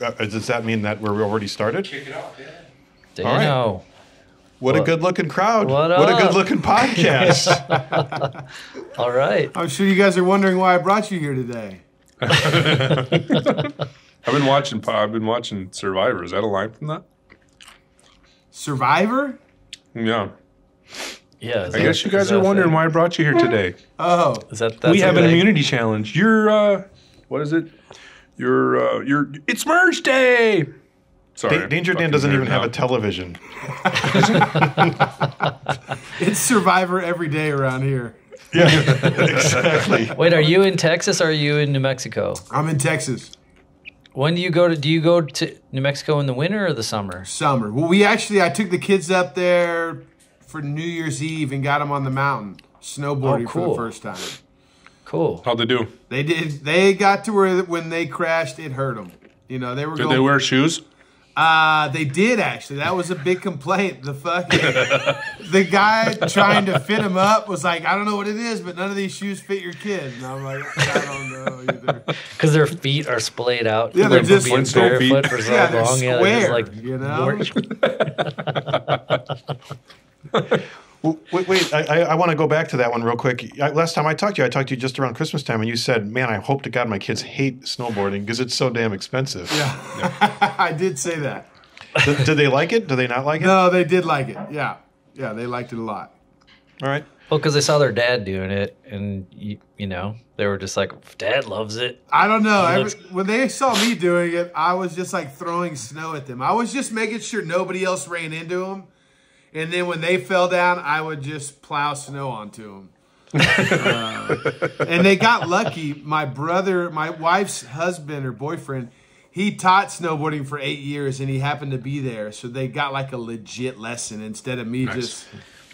Uh, does that mean that we're already started? Dano. All right. What, a What- good looking crowd. What a up? good looking podcast. All right. I'm sure you guys are wondering why I brought you here today. I've been watching. I've been watching Survivor. Is that a line from that? Survivor? Yeah. Yeah. I that- guess you guys are a wandering thing? why I brought you here today. Oh, Is that that's we a have an immunity challenge. You're uh, what is it? You're uh, you're. It's Merge Day. Sorry, Da- Danger Dan fucking doesn't nerd even have now. a television. it's Survivor every day around here. Yeah, exactly. Wait, are you in Texas or are you in New Mexico? I'm in Texas. When do you go to? Do you go to New Mexico in the winter or the summer? Summer. Well, we actually, I took the kids up there for New Year's Eve and got them on the mountain snowboarding Oh, for the first time. Cool. How'd they do? They did. They got to where when they crashed, it hurt them. You know, they were Did going. they wear shoes? Uh, they did actually. That was a big complaint. The fucking the guy trying to fit him up was like, I don't know what it is, but none of these shoes fit your kid. And I'm like, I don't know either. Because their feet are splayed out. Yeah, they're just- being Flintstone feet. barefoot for so Yeah, they're long. Yeah, they're just square, like you know? Well, Wait, wait. I, I, I want to go back to that one real quick. I, last time I talked to you, I talked to you just around Christmas time, and you said, "Man, I hope to God my kids hate snowboarding because it's so damn expensive." Yeah, I did say that. Did, did they like it? Do they not like it? No, they did like it. Yeah, yeah, they liked it a lot. All right. Well, because they saw their dad doing it, and you, you know, they were just like, "Dad loves it." I don't know. Every, looks- when they saw me doing it, I was just like throwing snow at them. I was just making sure nobody else ran into them. And then when they fell down, I would just plow snow onto them. Uh, and they got lucky. My brother, my wife's husband or boyfriend, he taught snowboarding for eight years and he happened to be there. So they got like a legit lesson instead of me just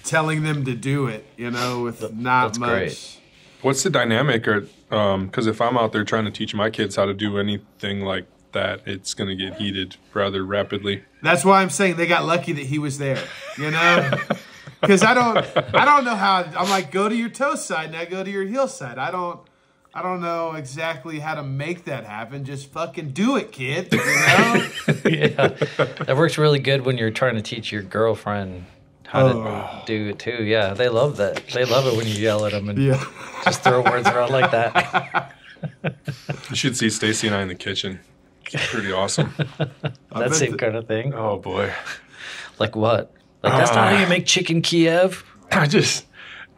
telling them to do it, you know, with not that's much. great. What's the dynamic? Or because if I'm out there trying to teach my kids how to do anything like that, it's gonna get heated rather rapidly. That's why I'm saying they got lucky that he was there. You know, because I don't, I don't know how. I'm like, go to your toe side, now go to your heel side. I don't, I don't know exactly how to make that happen. Just fucking do it, kid. You know? yeah, that works really good when you're trying to teach your girlfriend how Oh. to do it too. Yeah, they love that. They love it when you yell at them and yeah. just throw words around like that. You should see Stacy and I in the kitchen. It's pretty awesome. That same that- kind of thing. oh boy, Like what? Like that's not how you make chicken Kiev. I just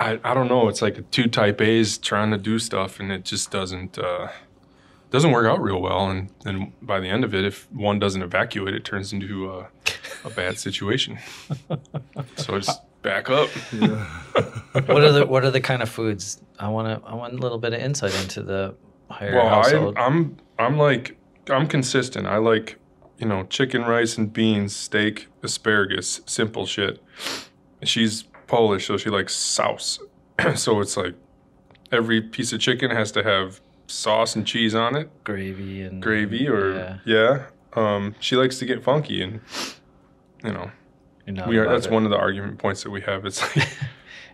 I, I don't know. It's like two type A's trying to do stuff, and it just doesn't uh, doesn't work out real well. And then by the end of it, if one doesn't evacuate, it turns into a, a bad situation. so just back up. What are the what are the kind of foods? I want to. I want a little bit of insight into the higher Well, household. I, I'm I'm like I'm consistent. I like you know chicken, rice, and beans, steak, asparagus, simple shit. She's Polish, so she likes sauce. so it's like every piece of chicken has to have sauce and cheese on it, gravy and gravy or yeah, yeah. Um, she likes to get funky, and you know we are. That's it. one of the argument points that we have. It's like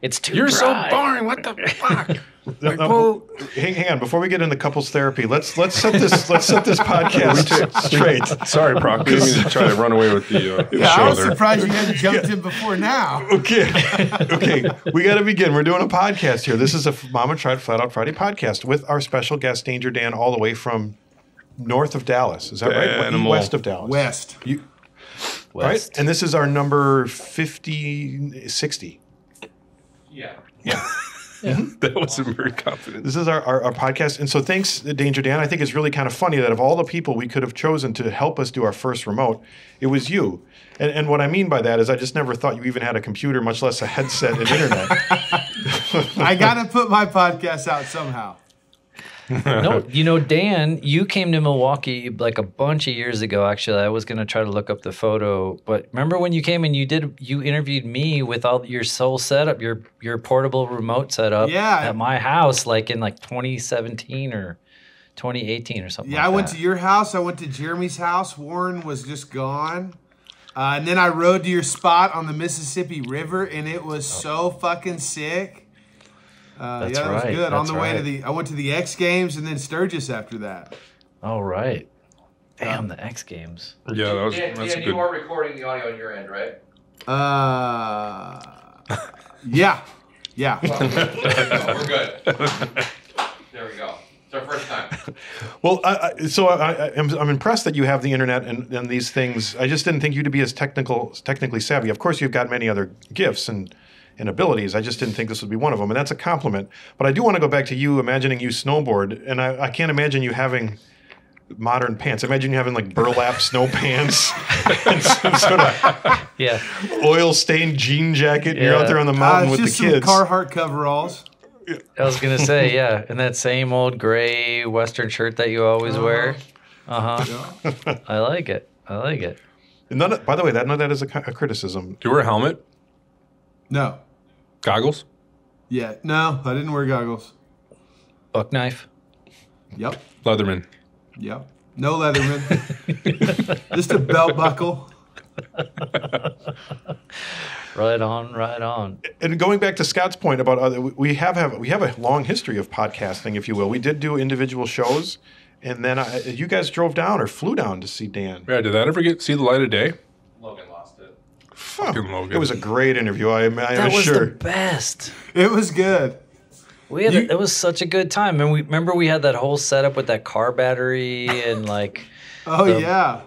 It's too. you're so boring. What the fuck? No, no, well- hang, hang on. Before we get into couples therapy, let's let's set this let's set this podcast straight. Sorry, Brock. Didn't mean to try to run away with the, uh, the Yeah, I was there. surprised you hadn't jumped in before now. Okay, okay. We got to begin. We're doing a podcast here. This is a Mama Tried Flat Out Friday podcast with our special guest Danger Dan, all the way from north of Dallas. Is that right? Animal. West of Dallas. West. You, West. right? And this is our number 50, 60. Yeah. Yeah. that wasn't very confident. This is our, our, our podcast. And so thanks, Danger Dan. I think it's really kind of funny that of all the people we could have chosen to help us do our first remote, it was you. And, and what I mean by that is I just never thought you even had a computer, much less a headset and internet. I got to put my podcast out somehow. no, you know, Dan, you came to Milwaukee like a bunch of years ago. Actually, I was gonna try to look up the photo, but remember when you came and you did you interviewed me with all your soul setup, your your portable remote setup, Yeah. at my house, like in like 2017 or 2018 or something. Yeah, like I went that. to your house. I went to Jeremy's house. Warren was just gone. Uh, and then I rode to your spot on the Mississippi River, and it was so fucking sick. Uh, That's yeah, that was right, good. On that's the way to the, I went to the X Games and then Sturgis after that. All right. Damn the X Games. Yeah, that was Dan, that's Dan, good. you are recording the audio on your end, right? Uh, yeah, yeah. Well, no, we're good. There we go. It's our first time. Well, I, I, so I, I, I'm, I'm impressed that you have the internet and, and these things. I just didn't think you to be as technical, technically savvy. Of course, you've got many other gifts and, and abilities. I just didn't think this would be one of them, and that's a compliment. But I do want to go back to you imagining you snowboard, and I, I can't imagine you having modern pants. Imagine you having like burlap snow pants and some sort of Yeah. oil stained jean jacket. And you're out there on the Uh, mountain it's with just the kids. some Carhartt coveralls. I was gonna say, yeah, and that same old gray Western shirt that you always wear. Uh huh. I like it. I like it. None of, by the way, that none of that is a, a criticism. Do you wear a helmet? No, Goggles? yeah, no, I didn't wear goggles. Buck knife. Yep, Leatherman. yep. No Leatherman. just a belt buckle. Right on. Right on. and going back to Scott's point about other, we have, have we have a long history of podcasting, if you will. We did do individual shows, and then I, you guys drove down or flew down to see Dan. Yeah, did that ever get see the light of day? Logan lost it. Logan. It was a great interview. I, I That am was sure. the best. It was good. We had You- a, it was such a good time, and we remember we had that whole setup with that car battery and like. Oh The- yeah.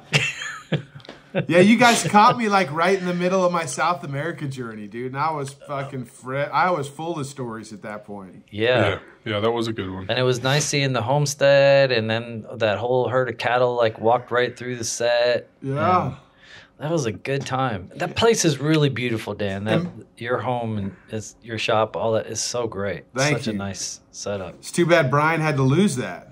yeah, you guys caught me like right in the middle of my South America journey, dude. And I was fucking fret. I was full of stories at that point. Yeah. yeah, yeah, that was a good one. And it was nice seeing the homestead, and then that whole herd of cattle like walked right through the set. Yeah. And that was a good time. That place is really beautiful, Dan. That And- your home and is your shop, all that is so great. Thank Such a nice setup. It's too bad Brian had to lose that.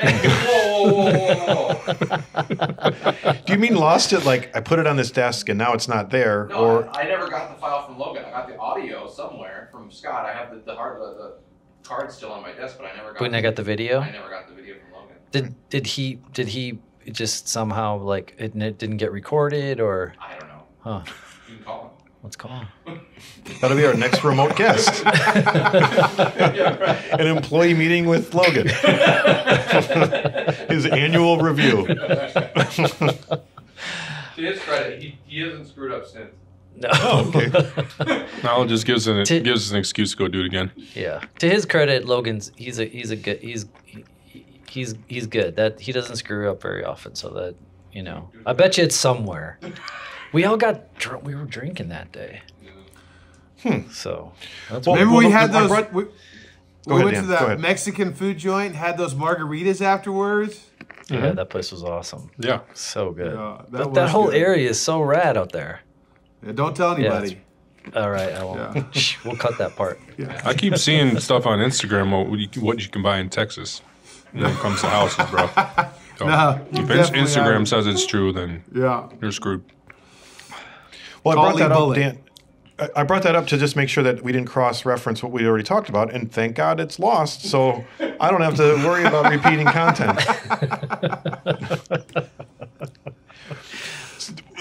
Whoa, whoa, whoa, whoa, whoa. Do you mean lost it? Like I put it on this desk and now it's not there, No, or I, I never got the file from Logan. I got the audio somewhere from Scott. I have the, the hard the, the card still on my desk, but I never got. When I got the video, I never got the video from Logan. did did he did he just somehow like it, it didn't get recorded or I don't know. huh? You can call him. Let's call him. that'll be our next remote guest. yeah, right. An employee meeting with Logan. His annual review. To his credit, he, he hasn't screwed up since. No. Oh, okay. Now it just gives an To- gives us an excuse to go do it again. Yeah. To his credit, Logan's he's a he's a good he's he, he's he's good. That he doesn't screw up very often. So that you know, I bet you it's somewhere. We all got drunk. We were drinking that day. Hmm. So that's Well, Remember we had I those. brought- we we ahead, went Dan. to Go that. Mexican food joint, had those margaritas afterwards. yeah, that place was awesome. Yeah. So good. Yeah, that but that whole good. area is so rad out there. Yeah, don't tell anybody. Yeah, anybody. All right, I won't. Yeah. We'll cut that part. Yeah. I keep seeing stuff on Instagram what you, what you can buy in Texas when it comes to houses, bro. So, No, you if Ins- definitely Instagram haven't. says it's true, then yeah. you're screwed. Well, I brought Lee that up, Dan. I- I brought that up to just make sure that we didn't cross-reference what we already talked about, and thank God it's lost, so I don't have to worry about repeating content.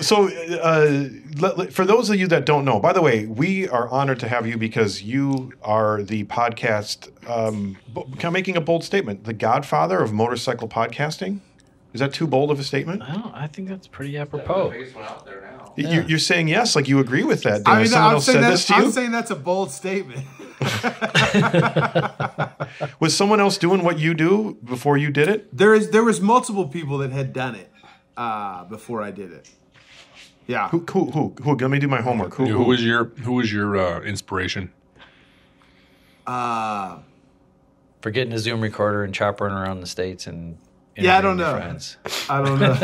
so, uh, let- let- for those of you that don't know, by the way, we are honored to have you because you are the podcast. Um, bo- kind of making a bold statement, the godfather of motorcycle podcasting. Is that too bold of a statement? I don't. I think that's pretty apropos. biggest one out there now. You- Yeah. You're saying yes, like you agree with that. Dan. I mean, Someone I'm, else saying, said that's, this to you? I'm saying that's a bold statement. Was someone else doing what you do before you did it? There is there was multiple people that had done it uh, before I did it. Yeah. Who, who, who, who? Let me do my homework. Who, Who who? was your Who was your uh, inspiration? Uh, For getting a Zoom recorder and choppering around the states and Yeah, I don't know. Friends. I don't know.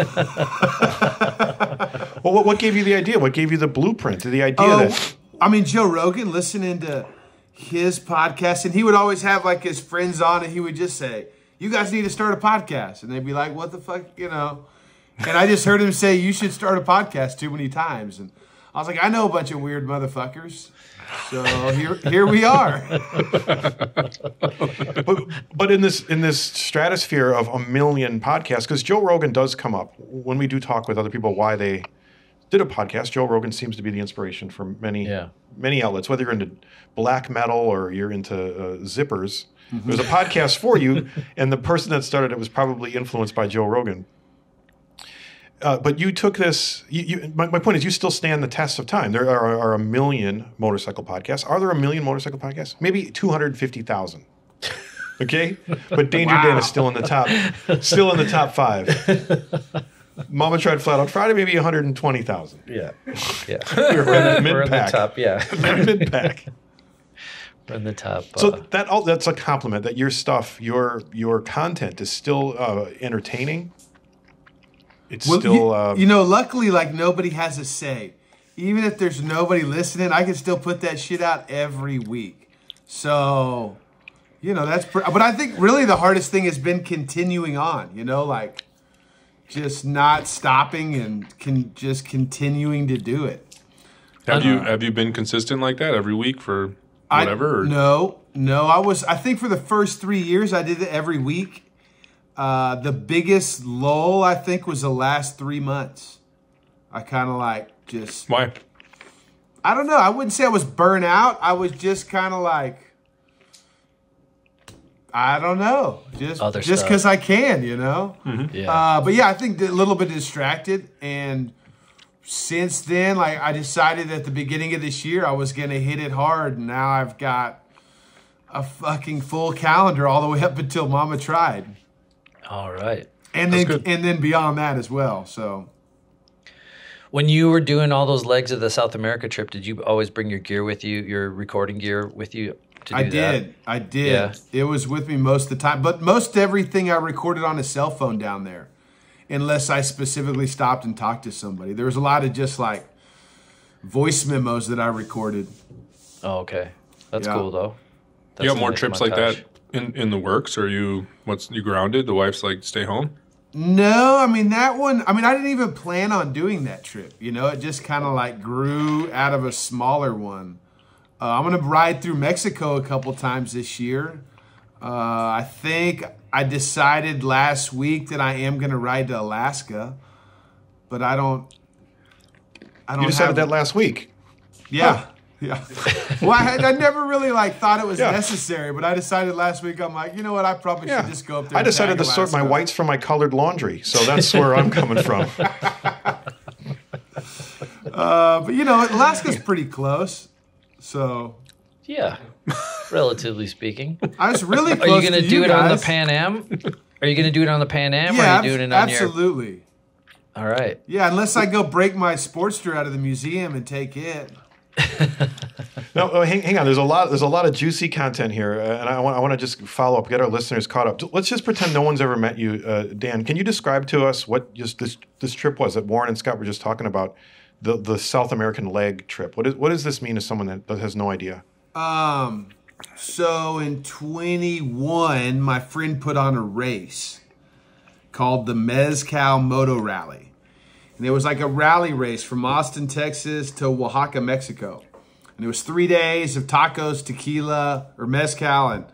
Well, what, what gave you the idea? What gave you the blueprint? To the idea oh, that I mean, Joe Rogan, listening to his podcast, and he would always have like his friends on, and he would just say, "You guys need to start a podcast," and they'd be like, "What the fuck," you know. And I just heard him say, "You should start a podcast" too many times, and I was like, "I know a bunch of weird motherfuckers." So here, here we are. but, but in this in this stratosphere of a million podcasts, because Joe Rogan does come up when we do talk with other people why they did a podcast. Joe Rogan seems to be the inspiration for many Yeah. many outlets, whether you're into black metal or you're into uh, zippers. Mm-hmm. There's a podcast for you, and the person that started it was probably influenced by Joe Rogan. Uh, but you took this. You, you, my, my point is, you still stand the test of time. There are, are a million motorcycle podcasts. Are there a million motorcycle podcasts? Maybe two hundred fifty thousand. Okay, but Danger Dan is still in the top, still in the top five. Mama tried flat on Friday, maybe one hundred and twenty thousand. Yeah. Yeah. We're, We're in the mid-pack. top. Yeah. Mid pack. We're in the top. So uh, that all that's a compliment that your stuff, your your content is still uh, entertaining. It's Well, still you, uh, you know, luckily, like nobody has a say. Even if there's nobody listening, I can still put that shit out every week. So, you know, that's. Pr- but I think really the hardest thing has been continuing on. You know, like just not stopping and can just continuing to do it. Have you have you been consistent like that every week for whatever? or- no, no. I was. I think for the first three years, I did it every week. Uh, the biggest lull, I think, was the last three months. I kind of like just. Why? I don't know. I wouldn't say I was burnt out. I was just kind of like. I don't know. Just Other just because I can, you know. yeah. Uh, but yeah, I think a little bit distracted, and since then, like I decided at the beginning of this year I was gonna hit it hard, and now I've got a fucking full calendar all the way up until Mama tried, All right. and then good. and then beyond that as well. So When you were doing all those legs of the South America trip, did you always bring your gear with you, your recording gear with you to do I that? did, I did. Yeah. It was with me most of the time, but most everything I recorded on a cell phone down there, unless I specifically stopped and talked to somebody. There was a lot of just like voice memos that I recorded. Oh, okay. That's Yeah. cool though. You That's more a nice trips like montage. that in in the works? Or are you what's you grounded? The wife's like, stay home. No, I mean that one. I mean, I didn't even plan on doing that trip. You know, it just kind of like grew out of a smaller one. Uh, I'm gonna ride through Mexico a couple times this year. Uh, I think I decided last week that I am gonna ride to Alaska, but I don't. I don't you decided have, that last week. Yeah, yeah. well, I, had, I never really like thought it was Yeah. necessary, but I decided last week. I'm like, you know what? I probably Yeah, should just go up there. I decided tag to sort my whites from my colored laundry, so that's where I'm coming from. Uh, but you know, Alaska's pretty close. So Yeah. Relatively speaking. I was really Are you going to to do it on the. Pan Am? Are you going to do it on the Pan Am or are you doing it abs- on your absolutely. All right. Yeah, unless I go break my Sportster out of the museum and take it. No, hang, hang on. There's a lot. There's a lot of juicy content here, uh, and I want. I want to just follow up, get our listeners caught up. Let's just pretend no one's ever met you, uh, Dan. Can you describe to us what just this this trip was that Warren and Scott were just talking about, the the South American leg trip? What is what does this mean to someone that, that has no idea? Um, so in 21, my friend put on a race called the Mezcal Moto Rally. And it was like a rally race from Austin, Texas to Oaxaca, Mexico. And it was three days of tacos, tequila, or mezcal. And,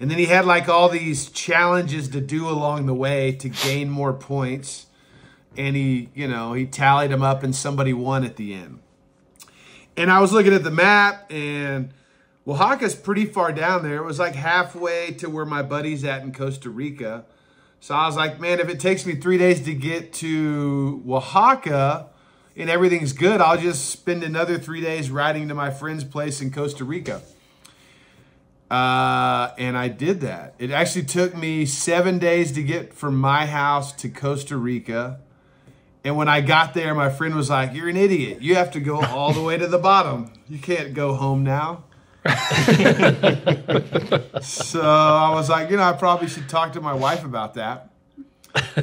and then he had like all these challenges to do along the way to gain more points. And he, you know, he tallied them up and somebody won at the end. And I was looking at the map and Oaxaca's pretty far down there. It was like halfway to where my buddy's at in Costa Rica. So I was like, man, if it takes me three days to get to Oaxaca and everything's good, I'll just spend another three days riding to my friend's place in Costa Rica. Uh, and I did that. It actually took me seven days to get from my house to Costa Rica. And when I got there, my friend was like, You're an idiot. You have to go all the way to the bottom. You can't go home now. So I was like, You know, I probably should talk to my wife about that.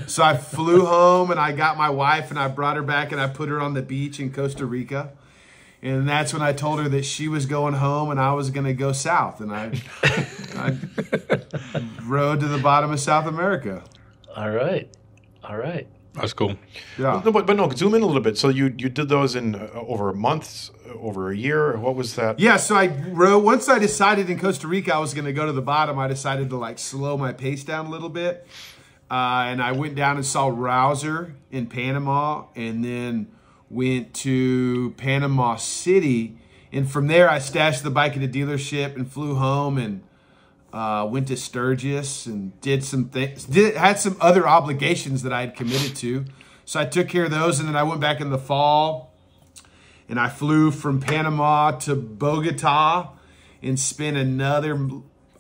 So I flew home and I got my wife and I brought her back and I put her on the beach in Costa Rica. And that's when I told her that she was going home and I was going to go south. And I, I rode to the bottom of South America. All right. All right. That's cool. Yeah. No, but, but no, zoom in a little bit. So you you did those in uh, over a month, uh, over a year. What was that? Yeah, so I wrote once I decided in Costa Rica I was going to go to the bottom. I decided to like slow my pace down a little bit, uh, and I went down and saw Rouser in Panama, and then went to Panama City, and from there I stashed the bike at a dealership and flew home and uh, went to Sturgis and did some things. Did had some other obligations that I had committed to, so I took care of those, and then I went back in the fall, and I flew from Panama to Bogota, and spent another.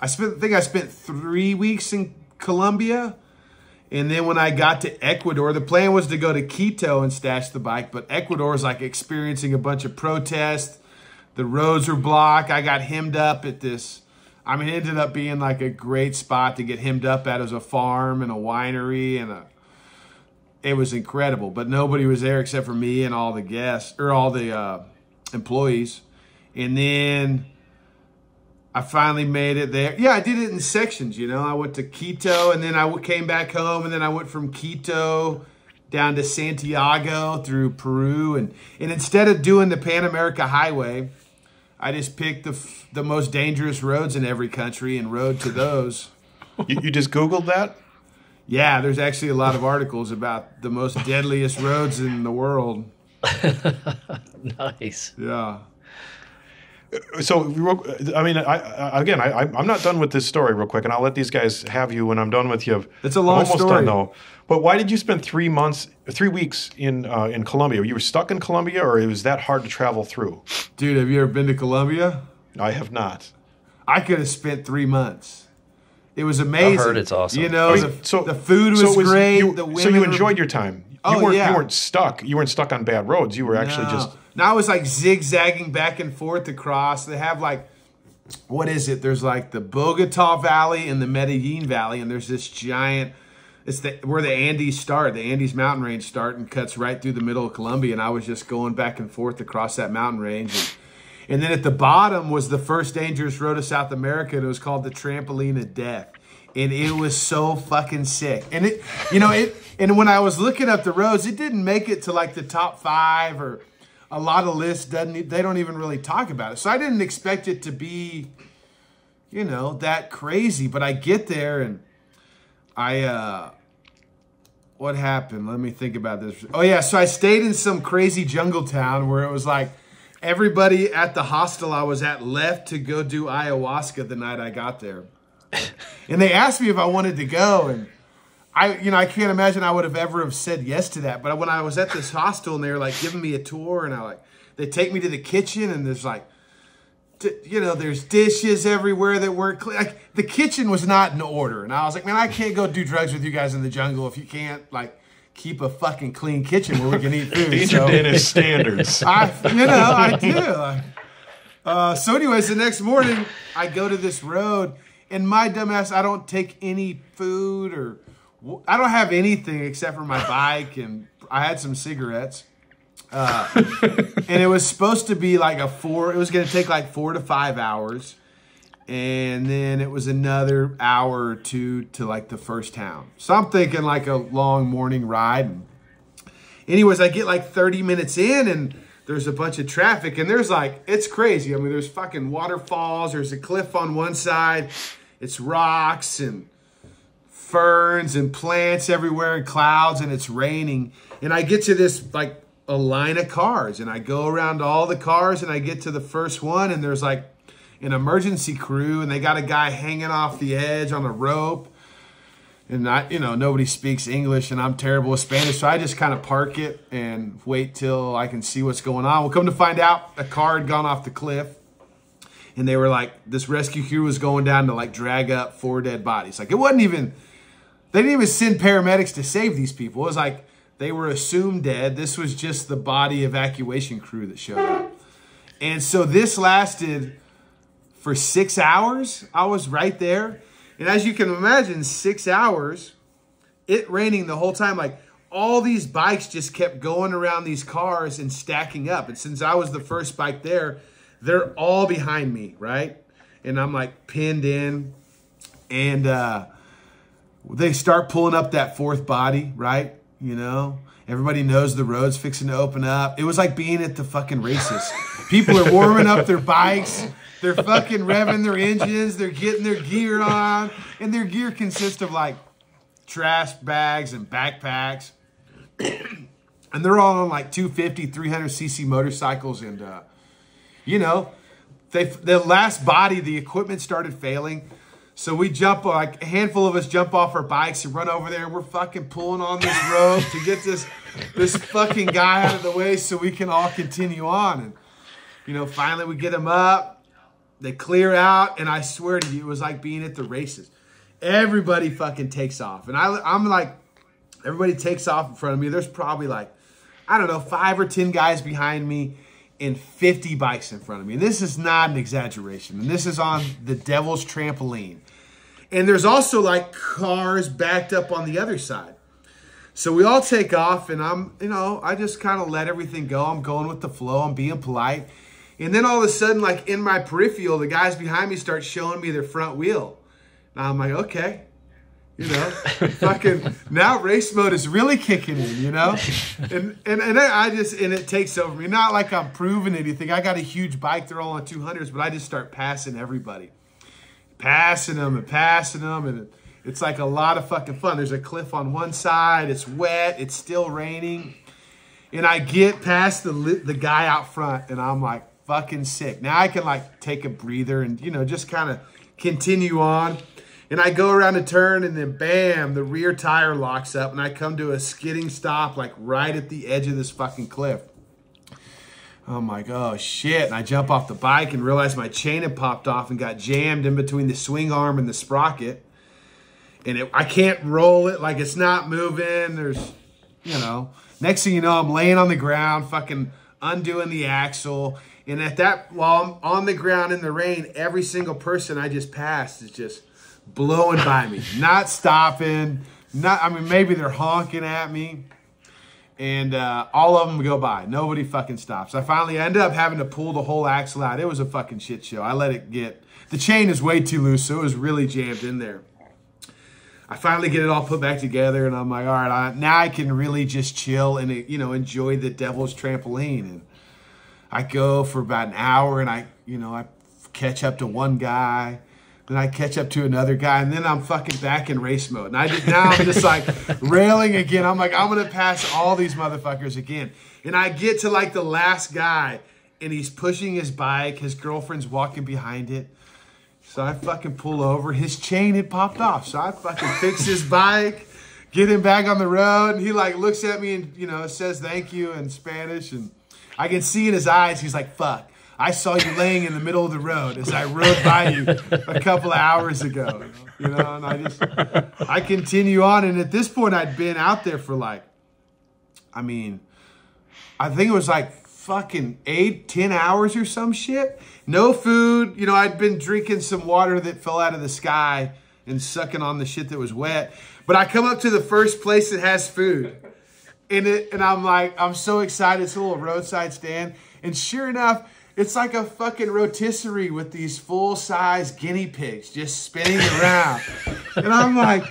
I spent. I think I spent three weeks in Colombia. And then when I got to Ecuador, the plan was to go to Quito and stash the bike, but Ecuador is like experiencing a bunch of protests. The roads were blocked. I got hemmed up at this. I mean, it ended up being like a great spot to get hemmed up at as a farm and a winery and a. It was incredible, but nobody was there except for me and all the guests or all the uh, employees. And then I finally made it there. Yeah, I did it in sections, you know. I went to Quito and then I came back home and then I went from Quito down to Santiago through Peru and and instead of doing the Pan America Highway, I just picked the f- the most dangerous roads in every country and rode to those. You, you just Googled that? Yeah, there's actually a lot of articles about the most deadliest roads in the world. nice. Yeah. So, I mean, I, I again, I, I- I'm not done with this story real quick, and I'll let these guys have you when I'm done with you. It's a long I'm almost story. done though. But why did you spend three months, three weeks in uh, in Colombia? You were stuck in Colombia, or it was that hard to travel through? Dude, have you ever been to Colombia? I have not. I could have spent three months. It was amazing. I heard it's awesome. You know, I mean, the, the food was, so it great. You, the women so you were- enjoyed your time. You Oh, weren't, yeah. You weren't stuck. You weren't stuck on bad roads. You were actually no. just. Now I was like zigzagging back and forth across. They have like, what is it? There's like the Bogota Valley and the Medellin Valley, and there's this giant. It's the, where the Andes start. The Andes mountain range start and cuts right through the middle of Colombia. And I was just going back and forth across that mountain range. And, and then at the bottom was the first dangerous road of South America. And it was called the Trampoline of Death. And it was so fucking sick. And it, you know, it, and when I was looking up the roads, it didn't make it to like the top five or a lot of lists doesn't, they don't even really talk about it. So I didn't expect it to be, you know, that crazy. But I get there and I, uh, what happened? Let me think about this. Oh yeah, so I stayed in some crazy jungle town where it was like everybody at the hostel I was at left to go do ayahuasca the night I got there. and they asked me if I wanted to go and I you know, I can't imagine I would have ever have said yes to that. But when I was at this hostel and they were like giving me a tour and I like they take me to the kitchen and there's like d- you know, there's dishes everywhere that weren't clean. Like the kitchen was not in order, and I was like, man, I can't go do drugs with you guys in the jungle if you can't like keep a fucking clean kitchen where we can eat food. Danger So- Dan's standards. I, you know, I do. Uh, so, anyways, the next morning I go to this road, and my dumbass, I don't take any food or I don't have anything except for my bike, and I had some cigarettes. Uh, and it was supposed to be like a four. It was going to take like four to five hours, and then it was another hour or two to like the first town. So I'm thinking like a long morning ride. And anyways, I get like 30 minutes in, and there's a bunch of traffic, and there's like it's crazy. I mean, there's fucking waterfalls. There's a cliff on one side. It's rocks and ferns and plants everywhere and clouds and it's raining and i get to this like a line of cars and i go around all the cars and i get to the first one and there's like an emergency crew and they got a guy hanging off the edge on a rope and I, you know, nobody speaks English, and I'm terrible with Spanish, so I just kind of park it and wait till I can see what's going on. Well, come to find out, a car had gone off the cliff, and they were like, this rescue crew was going down to like drag up four dead bodies. Like it wasn't even, they didn't even send paramedics to save these people. It was like they were assumed dead. This was just the body evacuation crew that showed up, and so this lasted for six hours. I was right there. And as you can imagine, six hours, it raining the whole time. Like all these bikes just kept going around these cars and stacking up. And since I was the first bike there, they're all behind me, right? And I'm like pinned in. And uh, they start pulling up that fourth body, right? You know, everybody knows the road's fixing to open up. It was like being at the fucking races. People are warming up their bikes. They're fucking revving their engines. They're getting their gear on. And their gear consists of like trash bags and backpacks. and they're all on like 250, 300 cc motorcycles, and uh, you know, they the last body, the equipment started failing. So we jump, like a handful of us jump off our bikes and run over there. We're fucking pulling on this rope to get this this fucking guy out of the way so we can all continue on. And you know, finally we get him up. They clear out, and I swear to you, it was like being at the races. Everybody fucking takes off, and I, I'm like, everybody takes off in front of me. There's probably like, I don't know, five or ten guys behind me and 50 bikes in front of me. And this is not an exaggeration. And this is on the Devil's Trampoline. And there's also like cars backed up on the other side. So we all take off, and I'm, you know, I just kind of let everything go. I'm going with the flow. I'm being polite. And then all of a sudden, like in my peripheral, the guys behind me start showing me their front wheel. And I'm like, okay, you know, fucking now race mode is really kicking in, you know, and and and I just and it takes over me. Not like I'm proving anything. I got a huge bike; they're all on 200s, but I just start passing everybody, passing them and passing them, and it's like a lot of fucking fun. There's a cliff on one side. It's wet. It's still raining, and I get past the the guy out front, and I'm like fucking sick. Now I can like take a breather and you know just kind of continue on. And I go around a turn and then bam, the rear tire locks up and I come to a skidding stop like right at the edge of this fucking cliff. I'm like, oh shit. And I jump off the bike and realize my chain had popped off and got jammed in between the swing arm and the sprocket. And it, I can't roll it, like it's not moving. There's, you know, next thing you know, I'm laying on the ground, fucking undoing the axle. And at that, while I'm on the ground in the rain, every single person I just passed is just blowing by me, not stopping. Not, I mean, maybe they're honking at me, and uh, all of them go by. Nobody fucking stops. I finally ended up having to pull the whole axle out. It was a fucking shit show. I let it get. The chain is way too loose, so it was really jammed in there. I finally get it all put back together, and I'm like, all right, I, now I can really just chill and you know enjoy the devil's trampoline. And I go for about an hour, and I you know I catch up to one guy. Then I catch up to another guy, and then I'm fucking back in race mode. And I now I'm just like railing again. I'm like, I'm gonna pass all these motherfuckers again. And I get to like the last guy, and he's pushing his bike. His girlfriend's walking behind it. So I fucking pull over. His chain had popped off. So I fucking fix his bike, get him back on the road, and he like looks at me and you know says thank you in Spanish, and I can see in his eyes he's like, "Fuck." I saw you laying in the middle of the road as I rode by you a couple of hours ago. You know, and I just I continue on, and at this point, I'd been out there for like, I mean, I think it was like fucking eight, ten hours or some shit. No food. You know, I'd been drinking some water that fell out of the sky and sucking on the shit that was wet. But I come up to the first place that has food. And it and I'm like, I'm so excited. It's a little roadside stand. And sure enough, it's like a fucking rotisserie with these full-size guinea pigs just spinning around. and I'm like,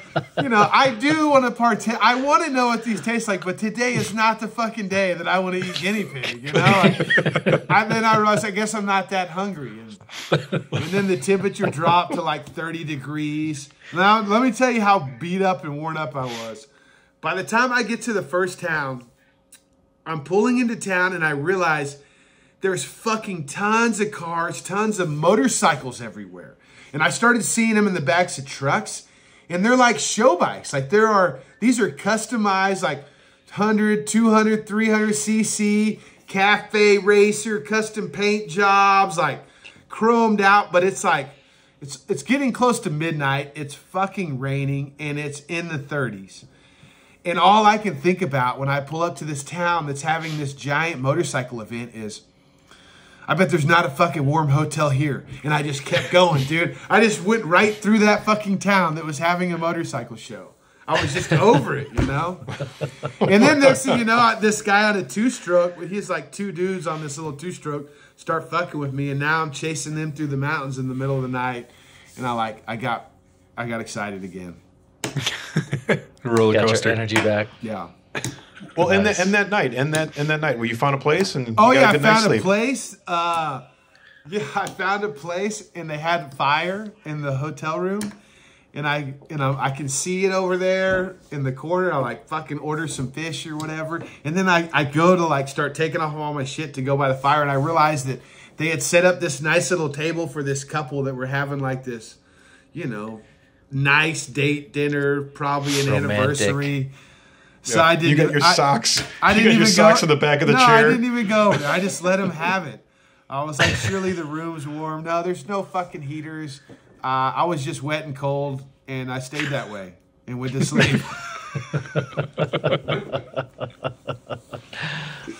you know, I do want to partake. I want to know what these taste like, but today is not the fucking day that I want to eat guinea pig, you know? Like, and then I realized, I guess I'm not that hungry. And, and then the temperature dropped to like 30 degrees. Now, let me tell you how beat up and worn up I was. By the time I get to the first town, I'm pulling into town and I realize there's fucking tons of cars, tons of motorcycles everywhere. And I started seeing them in the backs of trucks, and they're like show bikes. Like there are, these are customized, like 100, 200, 300 cc, cafe racer, custom paint jobs, like chromed out, but it's like, it's, it's getting close to midnight. It's fucking raining and it's in the 30s. And all I can think about when I pull up to this town that's having this giant motorcycle event is, I bet there's not a fucking warm hotel here. And I just kept going, dude. I just went right through that fucking town that was having a motorcycle show. I was just over it, you know? And then next thing you know, this guy on a two stroke, he's like two dudes on this little two stroke, start fucking with me. And now I'm chasing them through the mountains in the middle of the night. And I like, I got, I got excited again. Roller Got coaster. your energy back. Yeah. Well, and, that and that night, and that and that night, where you found a place and Oh you yeah, got I a good night's found a sleep. place. Uh, yeah, I found a place, and they had a fire in the hotel room, and I, you know, I can see it over there in the corner. I like fucking order some fish or whatever, and then I, I go to like start taking off all my shit to go by the fire, and I realized that they had set up this nice little table for this couple that were having like this, you know, nice date dinner, probably an Romantic. anniversary. So Yeah. I did. You got your I- socks. I you didn't got even your socks go, in the back of the no, chair. I didn't even go. I just let him have it. I was like, surely the room's warm. No, there's no fucking heaters. Uh, I was just wet and cold, and I stayed that way and went to sleep.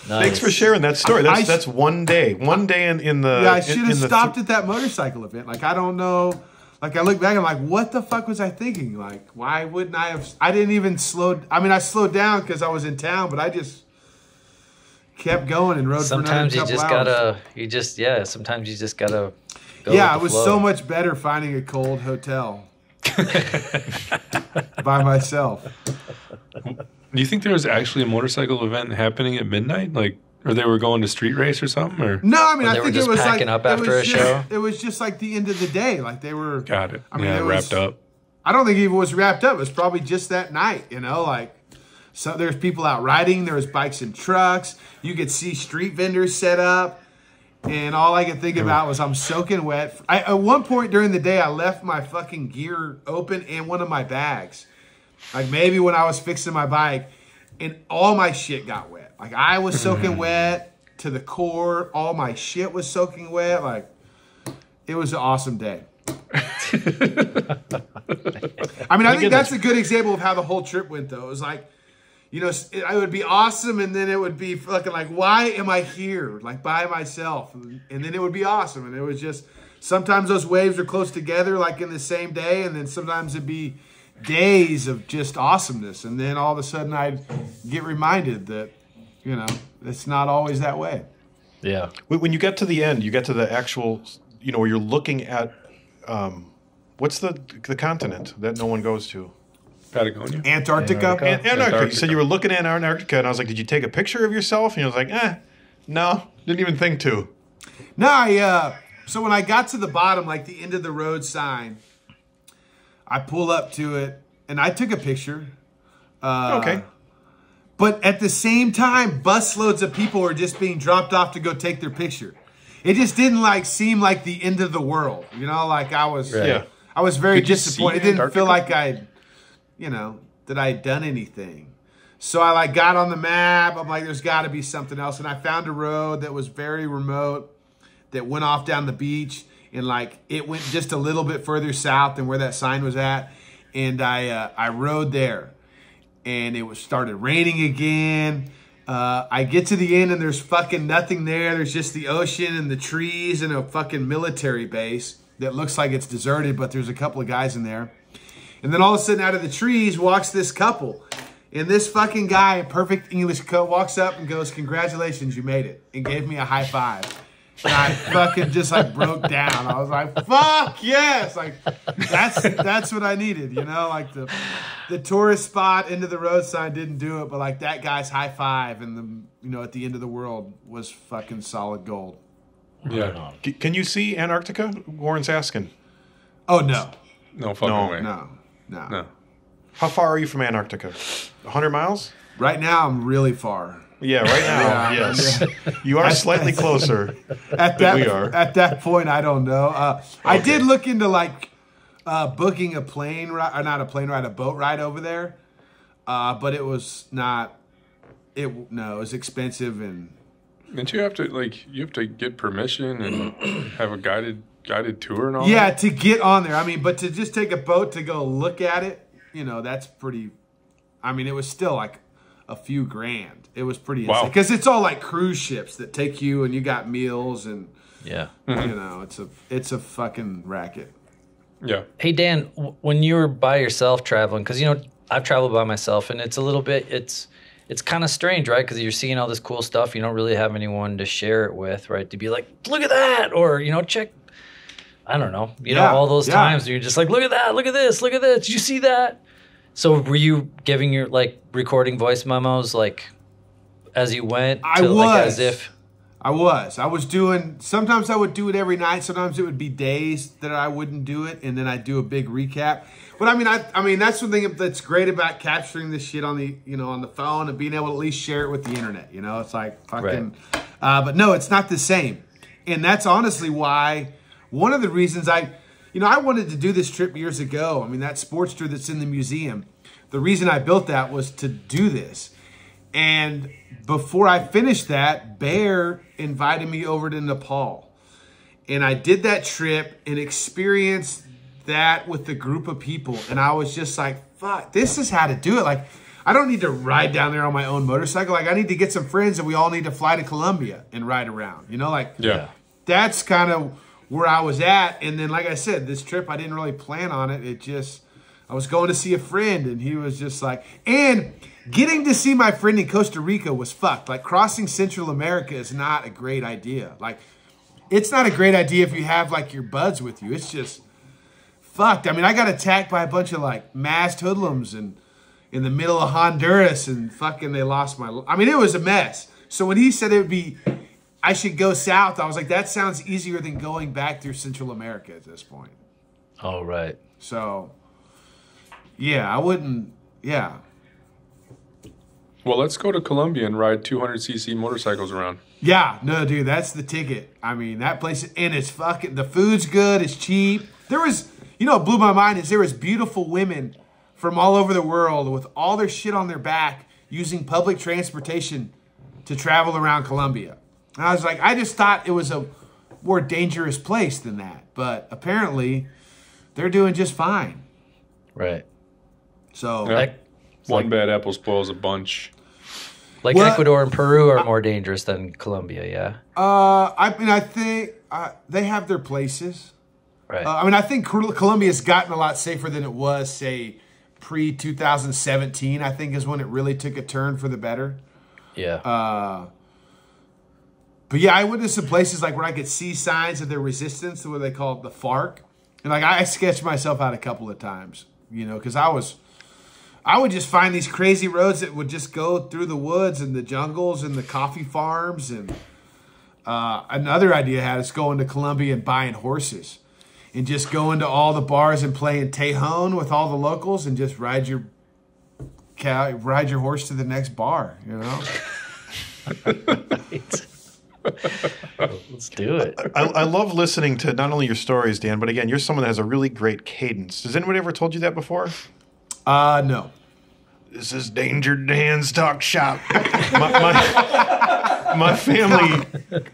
Thanks for sharing that story. That's I- that's one day. One day in, in the yeah, I should in have the stopped at that motorcycle event. Like, I don't know. Like, I look back, I'm like, what the fuck was I thinking? Like, why wouldn't I have? I didn't even slow. I mean, I slowed down because I was in town, but I just kept going and rode Sometimes for you another just couple hours. gotta, you just, yeah. Sometimes you just gotta. Go yeah, with it was the so much better finding a cold hotel by myself. Do you think there was actually a motorcycle event happening at midnight? Like, or they were going to street race or something? Or No, I mean, Or I they were think just it was like packing up it after was a just- show? It was just like the end of the day. Like they were. got it? I mean, yeah, it was- wrapped up. I don't think it was wrapped up. It was probably just that night. You know, like so. There's people out riding. There was bikes and trucks. You could see street vendors set up. And all I could think about was I'm soaking wet. I, at one point during the day, I left my fucking gear open and one of my bags. Like maybe when I was fixing my bike, and all my shit got wet. Like I was soaking mm. wet to the core. All my shit was soaking wet. Like it was an awesome day. I mean, I think that's a good example of how the whole trip went, though. It was like, you know, it, it would be awesome, and then it would be fucking like, why am I here, like by myself? And, and then it would be awesome, and it was just sometimes those waves are close together, like in the same day, and then sometimes it'd be days of just awesomeness, and then all of a sudden I'd get reminded that, you know, it's not always that way. Yeah. When when you get to the end, you get to the actual, you know, where you're looking at, um, what's the the continent that no one goes to? Patagonia. Antarctica. Antarctica. An- Antarctica. You said you were looking at Antarctica, and I was like, did you take a picture of yourself? And you was like, eh, no, didn't even think to. No, I, uh, so when I got to the bottom, like the end of the road sign, I pull up to it and I took a picture. Uh, okay. But at the same time, busloads of people were just being dropped off to go take their picture. It just didn't like seem like the end of the world, you know. Like I was, Right. Yeah. I was very Could disappointed. It didn't Antarctica? feel like I, you know, that I had done anything. So I like got on the map. I'm like, there's got to be something else, and I found a road that was very remote that went off down the beach, and like it went just a little bit further south than where that sign was at, and I uh, I rode there, and it was started raining again. Uh, I get to the end and there's fucking nothing there. There's just the ocean and the trees and a fucking military base that looks like it's deserted, but there's a couple of guys in there. And then all of a sudden, out of the trees walks this couple. And this fucking guy, in perfect English coat, walks up and goes, Congratulations, you made it. And gave me a high five. And I fucking just like broke down. I was like, fuck yes. Like that's that's what I needed, you know? Like the the tourist spot into the road sign didn't do it, but like that guy's high five and the you know, at the end of the world was fucking solid gold. Yeah. C- Can you see Antarctica? Warren's asking. Oh no. No fucking No, way. No. No. No. How far are you from Antarctica? 100 miles? Right now I'm really far. Yeah, right now, Yeah, yes. You are slightly closer. at that we are. at that point i don't know uh, i did look into like uh, booking a plane ride or not a plane ride a boat ride over there uh, but it was not it no it was expensive and Didn't you have to like you have to get permission and have a guided guided tour and all yeah that? to get on there i mean but to just take a boat to go look at it you know that's pretty i mean it was still like a few grand it was pretty Wow. because it's all like cruise ships that take you and you got meals and Yeah. you know it's a it's a fucking racket Yeah. Hey Dan, when you were by yourself traveling, because you know I've traveled by myself, and it's a little bit it's it's kind of strange, right? Because you're seeing all this cool stuff, you don't really have anyone to share it with, right? To be like, look at that, or you know, check. I don't know, you Yeah, know, all those yeah. times where you're just like, look at that, look at this, look at this. Did you see that? So were you giving your like recording voice memos like as you went? I to, Like, was. as if. I was. I was doing. Sometimes I would do it every night. Sometimes it would be days that I wouldn't do it, and then I'd do a big recap. But I mean, I, I mean, that's the thing that's great about capturing this shit on the, you know, on the phone and being able to at least share it with the internet. You know, it's like fucking. Uh, but no, it's not the same, and that's honestly why one of the reasons I, you know, I wanted to do this trip years ago. I mean, that Sportster that's in the museum. The reason I built that was to do this. And before I finished that, Bear invited me over to Nepal. And I did that trip and experienced that with a group of people. And I was just like, fuck, this is how to do it. Like, I don't need to ride down there on my own motorcycle. Like, I need to get some friends and we all need to fly to Colombia and ride around. You know, like, Yeah. that's kind of where I was at. And then, like I said, this trip, I didn't really plan on it. It just, I was going to see a friend, and he was just like, and getting to see my friend in Costa Rica was fucked. Like, crossing Central America is not a great idea. Like, it's not a great idea if you have like your buds with you. It's just fucked. I mean, I got attacked by a bunch of like masked hoodlums and in the middle of Honduras, and fucking they lost my. I mean, it was a mess. So when he said it would be, I should go south, I was like, that sounds easier than going back through Central America at this point. Oh right. So, yeah, I wouldn't. Yeah, Well, let's go to Colombia and ride 200cc motorcycles around. yeah, no, dude, that's the ticket. I mean, that place, and it's fucking. The food's good. It's cheap. There was, you know, what blew my mind is there was beautiful women from all over the world with all their shit on their back using public transportation to travel around Colombia. And I was like, I just thought it was a more dangerous place than that, but apparently, they're doing just fine. Right. So. Yeah. Like, One like- bad apple spoils a bunch. Like Well- Ecuador and Peru are more dangerous than Colombia. Yeah. Uh, I mean, I think uh, they have their places. Right. Uh, I mean, I think Colombia's gotten a lot safer than it was, say, pre 2017. I think is when it really took a turn for the better. yeah. Uh, but yeah, I went to some places like where I could see signs of their resistance, what they call it the FARC, and like I sketched myself out a couple of times, you know, because I was. I would just find these crazy roads that would just go through the woods and the jungles and the coffee farms and uh, another idea I had is going to Colombia and buying horses and just going to all the bars and playing Tejon with all the locals and just ride your cow, ride your horse to the next bar, you know? Let's do it. I, I love listening to not only your stories, Dan, but again, you're someone that has a really great cadence. Has anybody ever told you that before? Uh, no. This is Danger Dan's Talk Shop. my, my, my family,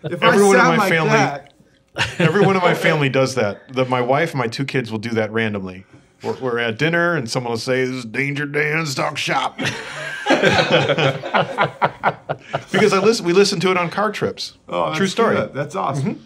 If Everyone in I sound my like family- that, everyone in my family does that. The, my wife and my two kids will do that randomly. We're, we're at dinner and someone will say, "This is Danger Dan's Talk Shop," because I listen. We listen to it on car trips. oh, that's True story. good. That's awesome.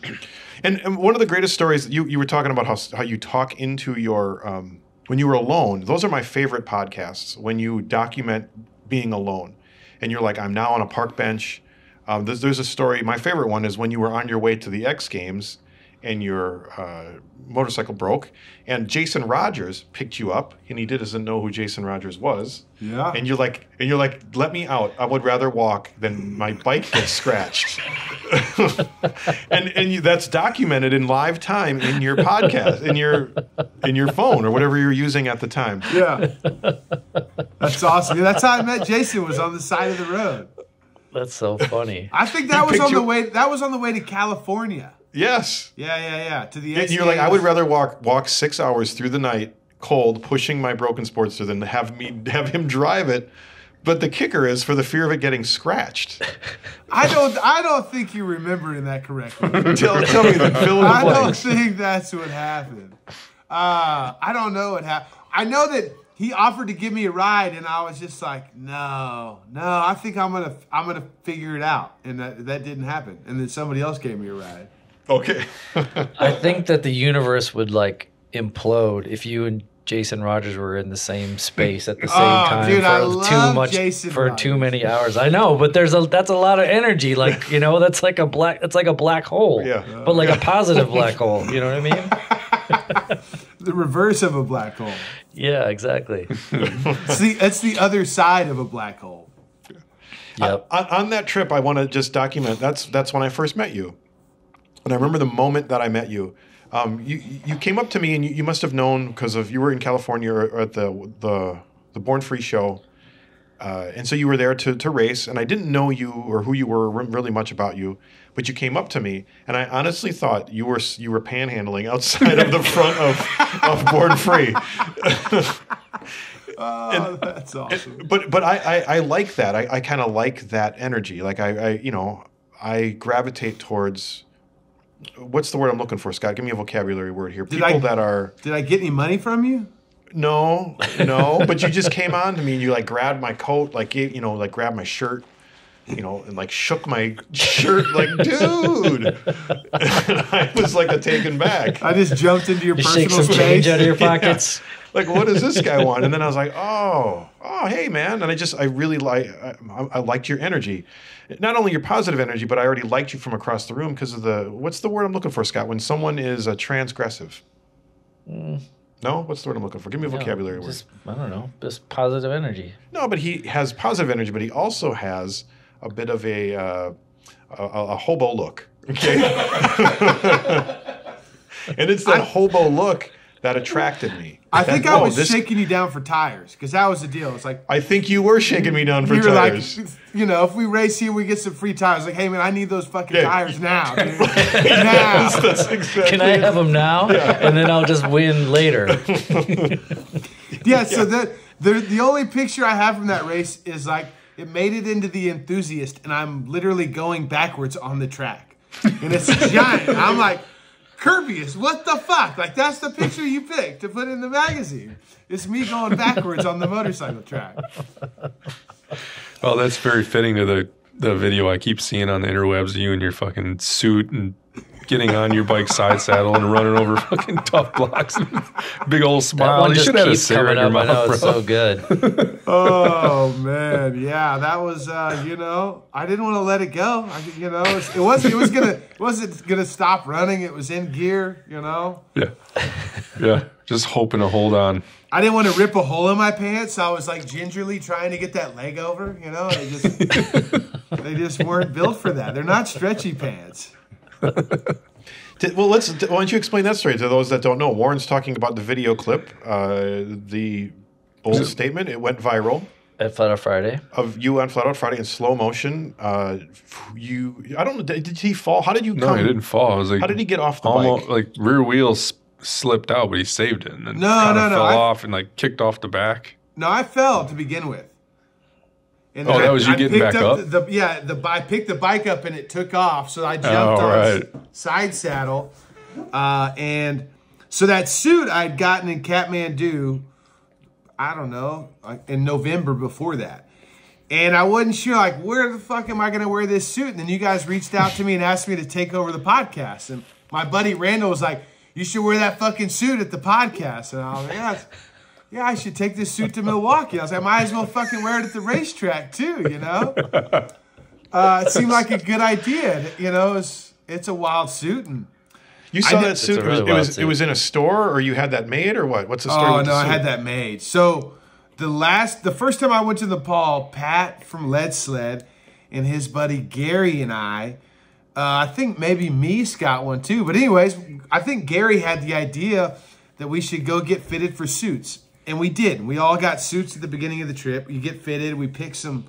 And, and one of the greatest stories you you were talking about how how you talk into your um, when you were alone. Those are my favorite podcasts when you document being alone, and you're like, I'm now on a park bench. Um, there's, there's a story. My favorite one is when you were on your way to the X Games, and your uh, motorcycle broke, and Jason Rogers picked you up, and he did doesn't know who Jason Rogers was. Yeah. And you're like, and you're like, let me out. I would rather walk than my bike gets scratched. and and you, that's documented in live time in your podcast, in your in your phone or whatever you're using at the time. Yeah. That's awesome. Yeah, that's how I met Jason was on the side of the road. That's so funny. I think that was on the way that was on the way to California. Yes. Yeah, yeah, yeah. To the And you're like, I would rather walk walk six hours through the night cold, pushing my broken Sportster, than have me have him drive it. But the kicker is for the fear of it getting scratched. I don't I don't think you're remembering that correctly. tell, tell me the fill in the I don't think that's what happened. Uh, I don't know what happened. I know that he offered to give me a ride, and I was just like, no, no. I think I'm gonna I'm gonna figure it out, and that that didn't happen. And then somebody else gave me a ride. Okay. I think that the universe would like implode if you and Jason Rogers were in the same space at the same Oh, time dude, for I too much Jason for too many hours. I know, but there's a that's a lot of energy. Like you know, that's like a black that's like a black hole. Yeah. but like a positive black hole. You know what I mean? The reverse of a black hole. Yeah, exactly. It's the it's the other side of a black hole. Yep. On, on that trip, I want to just document. That's that's when I first met you, and I remember the moment that I met you. Um, you you came up to me and you, you must have known because of you were in California or, at the the the Born Free show, uh, and so you were there to to race. And I didn't know you or who you were, really much about you, but you came up to me, and I honestly thought you were you were panhandling outside of the front of of Born Free. Oh, that's awesome. but but I, I, I like that. I, I kind of like that energy. Like I, I you know I gravitate towards what's the word I'm looking for, Scott? Give me a vocabulary word here. People I- that are Did I get any money from you? no no, but you just came on to me and you like grabbed my coat, like you know like grabbed my shirt. You know, and like shook my shirt, like, dude. I was like a taken back. I just jumped into your You shake personal some space. change out of your pockets. like what does this guy want and then i was like oh oh hey man and i just i really like I, I liked your energy not only your positive energy but i already liked you from across the room because of the what's the word i'm looking for scott? When someone is a transgressive. No? What's the word i'm looking for? Give me a vocabulary word. Just, I don't know. Just positive energy. no but he has positive energy but he also has a bit of a uh, a, a hobo look okay? And it's that hobo look that attracted me I That, think I whoa, was this- shaking you down for tires because that was the deal. It's like I think you were shaking me down for you were tires. like, you know, if we race here, we get some free tires. Like, hey man, I need those fucking Yeah. tires now, dude. now. That's exactly. Can I have them now? And then I'll just win later. Yeah. So the the the only picture I have from that race is like it made it into the enthusiast, and I'm literally going backwards on the track, and it's giant. I'm like. Kurpius, what the fuck? Like that's the picture you picked to put in the magazine. It's me going backwards on the motorcycle track. Well, that's very fitting to the the video I keep seeing on the interwebs of you in your fucking suit and getting on your bike side saddle and running over fucking tough blocks. Big old That smile. one You should have had a cigarette in your up. I know mouth, it's bro. so good. Oh man, yeah, that was uh, you know I didn't want to let it go. I, you know it was it was gonna it wasn't gonna stop running. It was in gear. You know Yeah, yeah. Just hoping to hold on. I didn't want to rip a hole in my pants. So I was like gingerly trying to get that leg over. You know they just they just weren't built for that. They're not stretchy pants. Did- well, let's. Why don't you explain that story to those that don't know? Warren's talking about the video clip, uh, the bold statement. It went viral At Flat Out Friday. of you on Flat Out Friday in slow motion. Uh, you, I don't know. Did, did he fall? How did you No, come? he didn't fall. I was like, How did he get off the almost bike? like rear wheels slipped out, but he saved it and then No, kinda no, no, fell I- off and like kicked off the back. No, I fell to begin with. And Oh, then that was you I getting back up? up? The, the- yeah, the I picked the bike up and it took off, so I jumped Oh, on right. s- side saddle, uh, and so that suit I'd gotten in Kathmandu, I don't know, in November before that, and I wasn't sure like where the fuck am I going to wear this suit? And then you guys reached out to me and asked me to take over the podcast, and my buddy Randall was like, "You should wear that fucking suit at the podcast," and I was like, "Yeah." It's- yeah, I should take this suit to Milwaukee. I was like, I might as well fucking wear it at the racetrack too, you know? Uh, it seemed like a good idea. You know, it's, it's a wild suit. And, You saw did- that suit. It's a It was, it, wild was, it was in a store, or you had that made, or what? What's the story? oh, with no, the I had that made. So the last, the first time I went to Nepal, Pat from Lead Sled and his buddy Gary and I, uh, I think maybe me, Scott, one too. But anyways, I think Gary had the idea that we should go get fitted for suits. And we did. We all got suits at the beginning of the trip. You get fitted. We pick some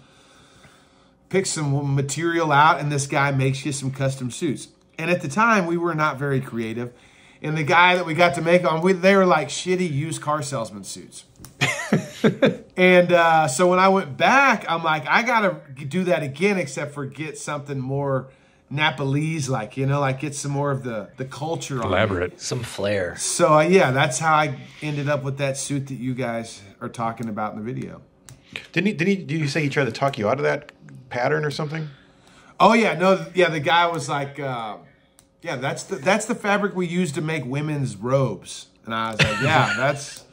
pick some material out and this guy makes you some custom suits. And at the time we were not very creative. And the guy that we got to make on, we, they were like shitty used car salesman suits. and uh, so when I went back, I'm like, I gotta do that again, except for get something more Nepalese, like you know, like get some more of the the culture on. Elaborate. Some flair. So uh, yeah, that's how I ended up with that suit that you guys are talking about in the video. Didn't he? Did he? Did you say he tried to talk you out of that pattern or something? Oh yeah, no, yeah. The guy was like, uh, "Yeah, that's the that's the fabric we use to make women's robes." And I was like, "Yeah, that's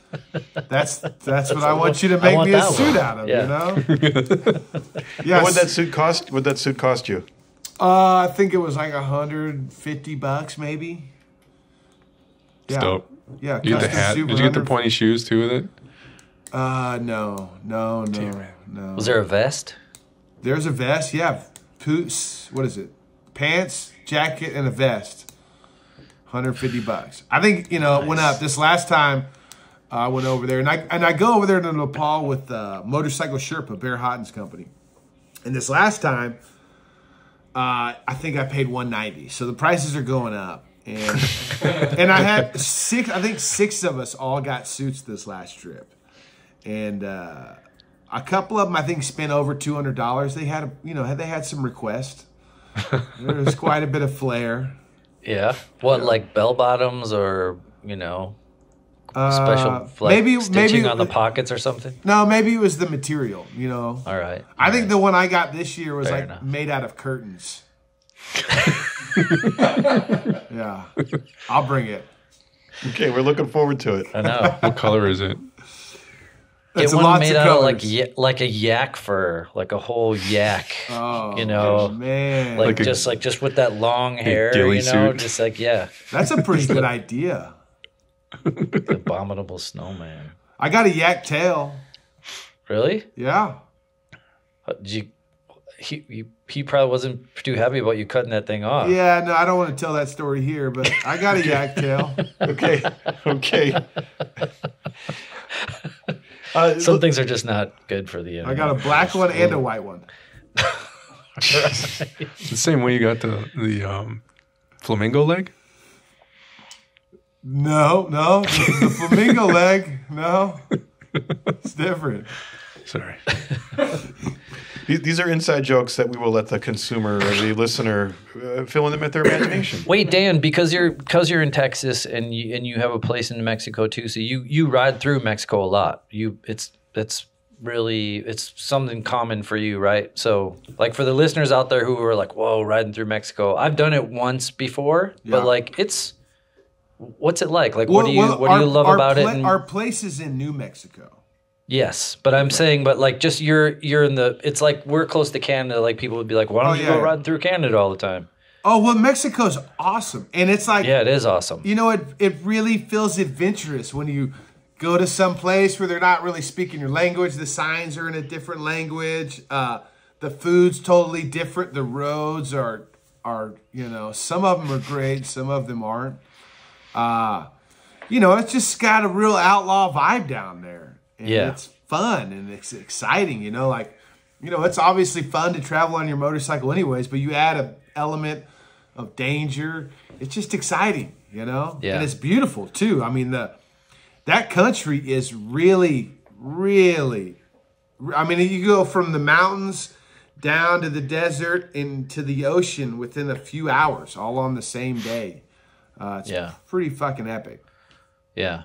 that's that's what I want you to make me a suit one. out of." Yeah. You know? yeah. What would that suit cost? What that suit cost you? Uh, I think it was like hundred fifty bucks, maybe. Yeah. Dope. Yeah. You get the hat. Did you get the pointy shoes too with it? Uh, no, no, no, no. Was there a vest? There's a vest. Yeah, poots. What is it? Pants, jacket, and a vest. 150 bucks. I think you know it went up this last time. uh, I went over there, and I and I go over there to Nepal with uh, Motorcycle Sherpa, Bear Hotton's company. And this last time, uh, I think I paid 190. So the prices are going up, and and I had six. I think six of us all got suits this last trip, and uh, a couple of them I think spent over 200 dollars. They had you know they had some requests. there was quite a bit of flair. Yeah. What, like bell bottoms or, you know, special Uh, like maybe- stitching maybe- on the pockets or something? No, maybe it was the material. You know, All right. I think the one I got this year was Fair like enough. made out of curtains. yeah, I'll bring it. Okay, we're looking forward to it. I know. What color is it? That's Get one made of out of like colors. like a yak fur, like a whole yak. Oh, you know, man, like, Like a- just like just with that long hair, you know, suit. just like yeah, that's a pretty good idea. abominable snowman. I got a yak tail. Really? Yeah, Uh, Did you? He, he he probably wasn't too happy about you cutting that thing off. yeah. No, I don't want to tell that story here, but I got a yak tail. Okay, okay. Uh, Some things are just not good for the I got a black one and a white one. The same way you got the the um, flamingo leg. No, no, the, the flamingo leg. No, it's different. Sorry. these, these are inside jokes that we will let the consumer or the listener uh, fill in them at their imagination. Wait, Dan, because you're because you're in Texas and you and you have a place in Mexico too, so you you ride through Mexico a lot. You it's it's really it's something common for you, right? So like for the listeners out there who are like, "Whoa, riding through Mexico," I've done it once before, Yeah. but like it's what's it like? Like, what do you Well, what do you our- love our about pla- it? And- Our place is in New Mexico. yes, but I'm saying, but like just you're you're in the. It's like we're close to Canada. Like people would be like, "Why don't Oh, you yeah, go yeah. riding through Canada all the time?" Oh well, Mexico's awesome, and it's like Yeah, it is awesome. you know, it it really feels adventurous when you go to some place where they're not really speaking your language. The signs are in a different language. Uh, the food's totally different. The roads are are you know some of them are great, some of them aren't. Uh, you know, it's just got a real outlaw vibe down there, and Yeah. it's fun and it's exciting. You know, like you know, it's obviously fun to travel on your motorcycle, anyways. But you add an element of danger. It's just exciting, you know, Yeah. and it's beautiful too. I mean, the that country is really, really. I mean, you go from the mountains down to the desert and to the ocean within a few hours, all on the same day. Uh, it's Yeah. pretty fucking epic. Yeah.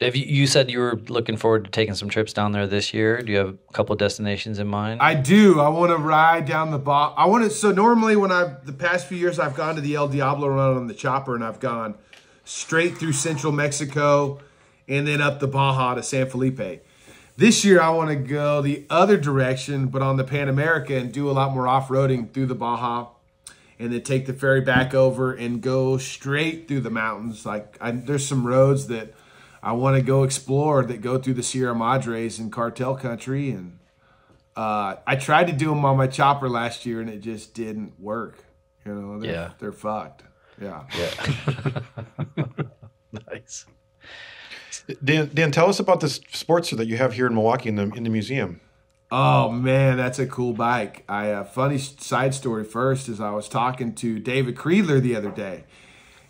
Have you, you said you were looking forward to taking some trips down there this year? Do you have a couple destinations in mind? I do. I want to ride down the Baja. I want to. So normally, when I the past few years, I've gone to the El Diablo run on the chopper, and I've gone straight through central Mexico, and then up the Baja to San Felipe. This year, I want to go the other direction, but on the Pan America, and do a lot more off roading through the Baja, and then take the ferry back over and go straight through the mountains. Like I, there's some roads that I want to go explore that go through the Sierra Madres and cartel country and. Uh, I tried to do them on my chopper last year and it just didn't work. You know, they're, Yeah. they're fucked. Yeah. yeah. nice. Dan, Dan, tell us about this Sportster that you have here in Milwaukee in the in the museum. Oh man, that's a cool bike. I uh, funny side story first is I was talking to David Creedler the other day,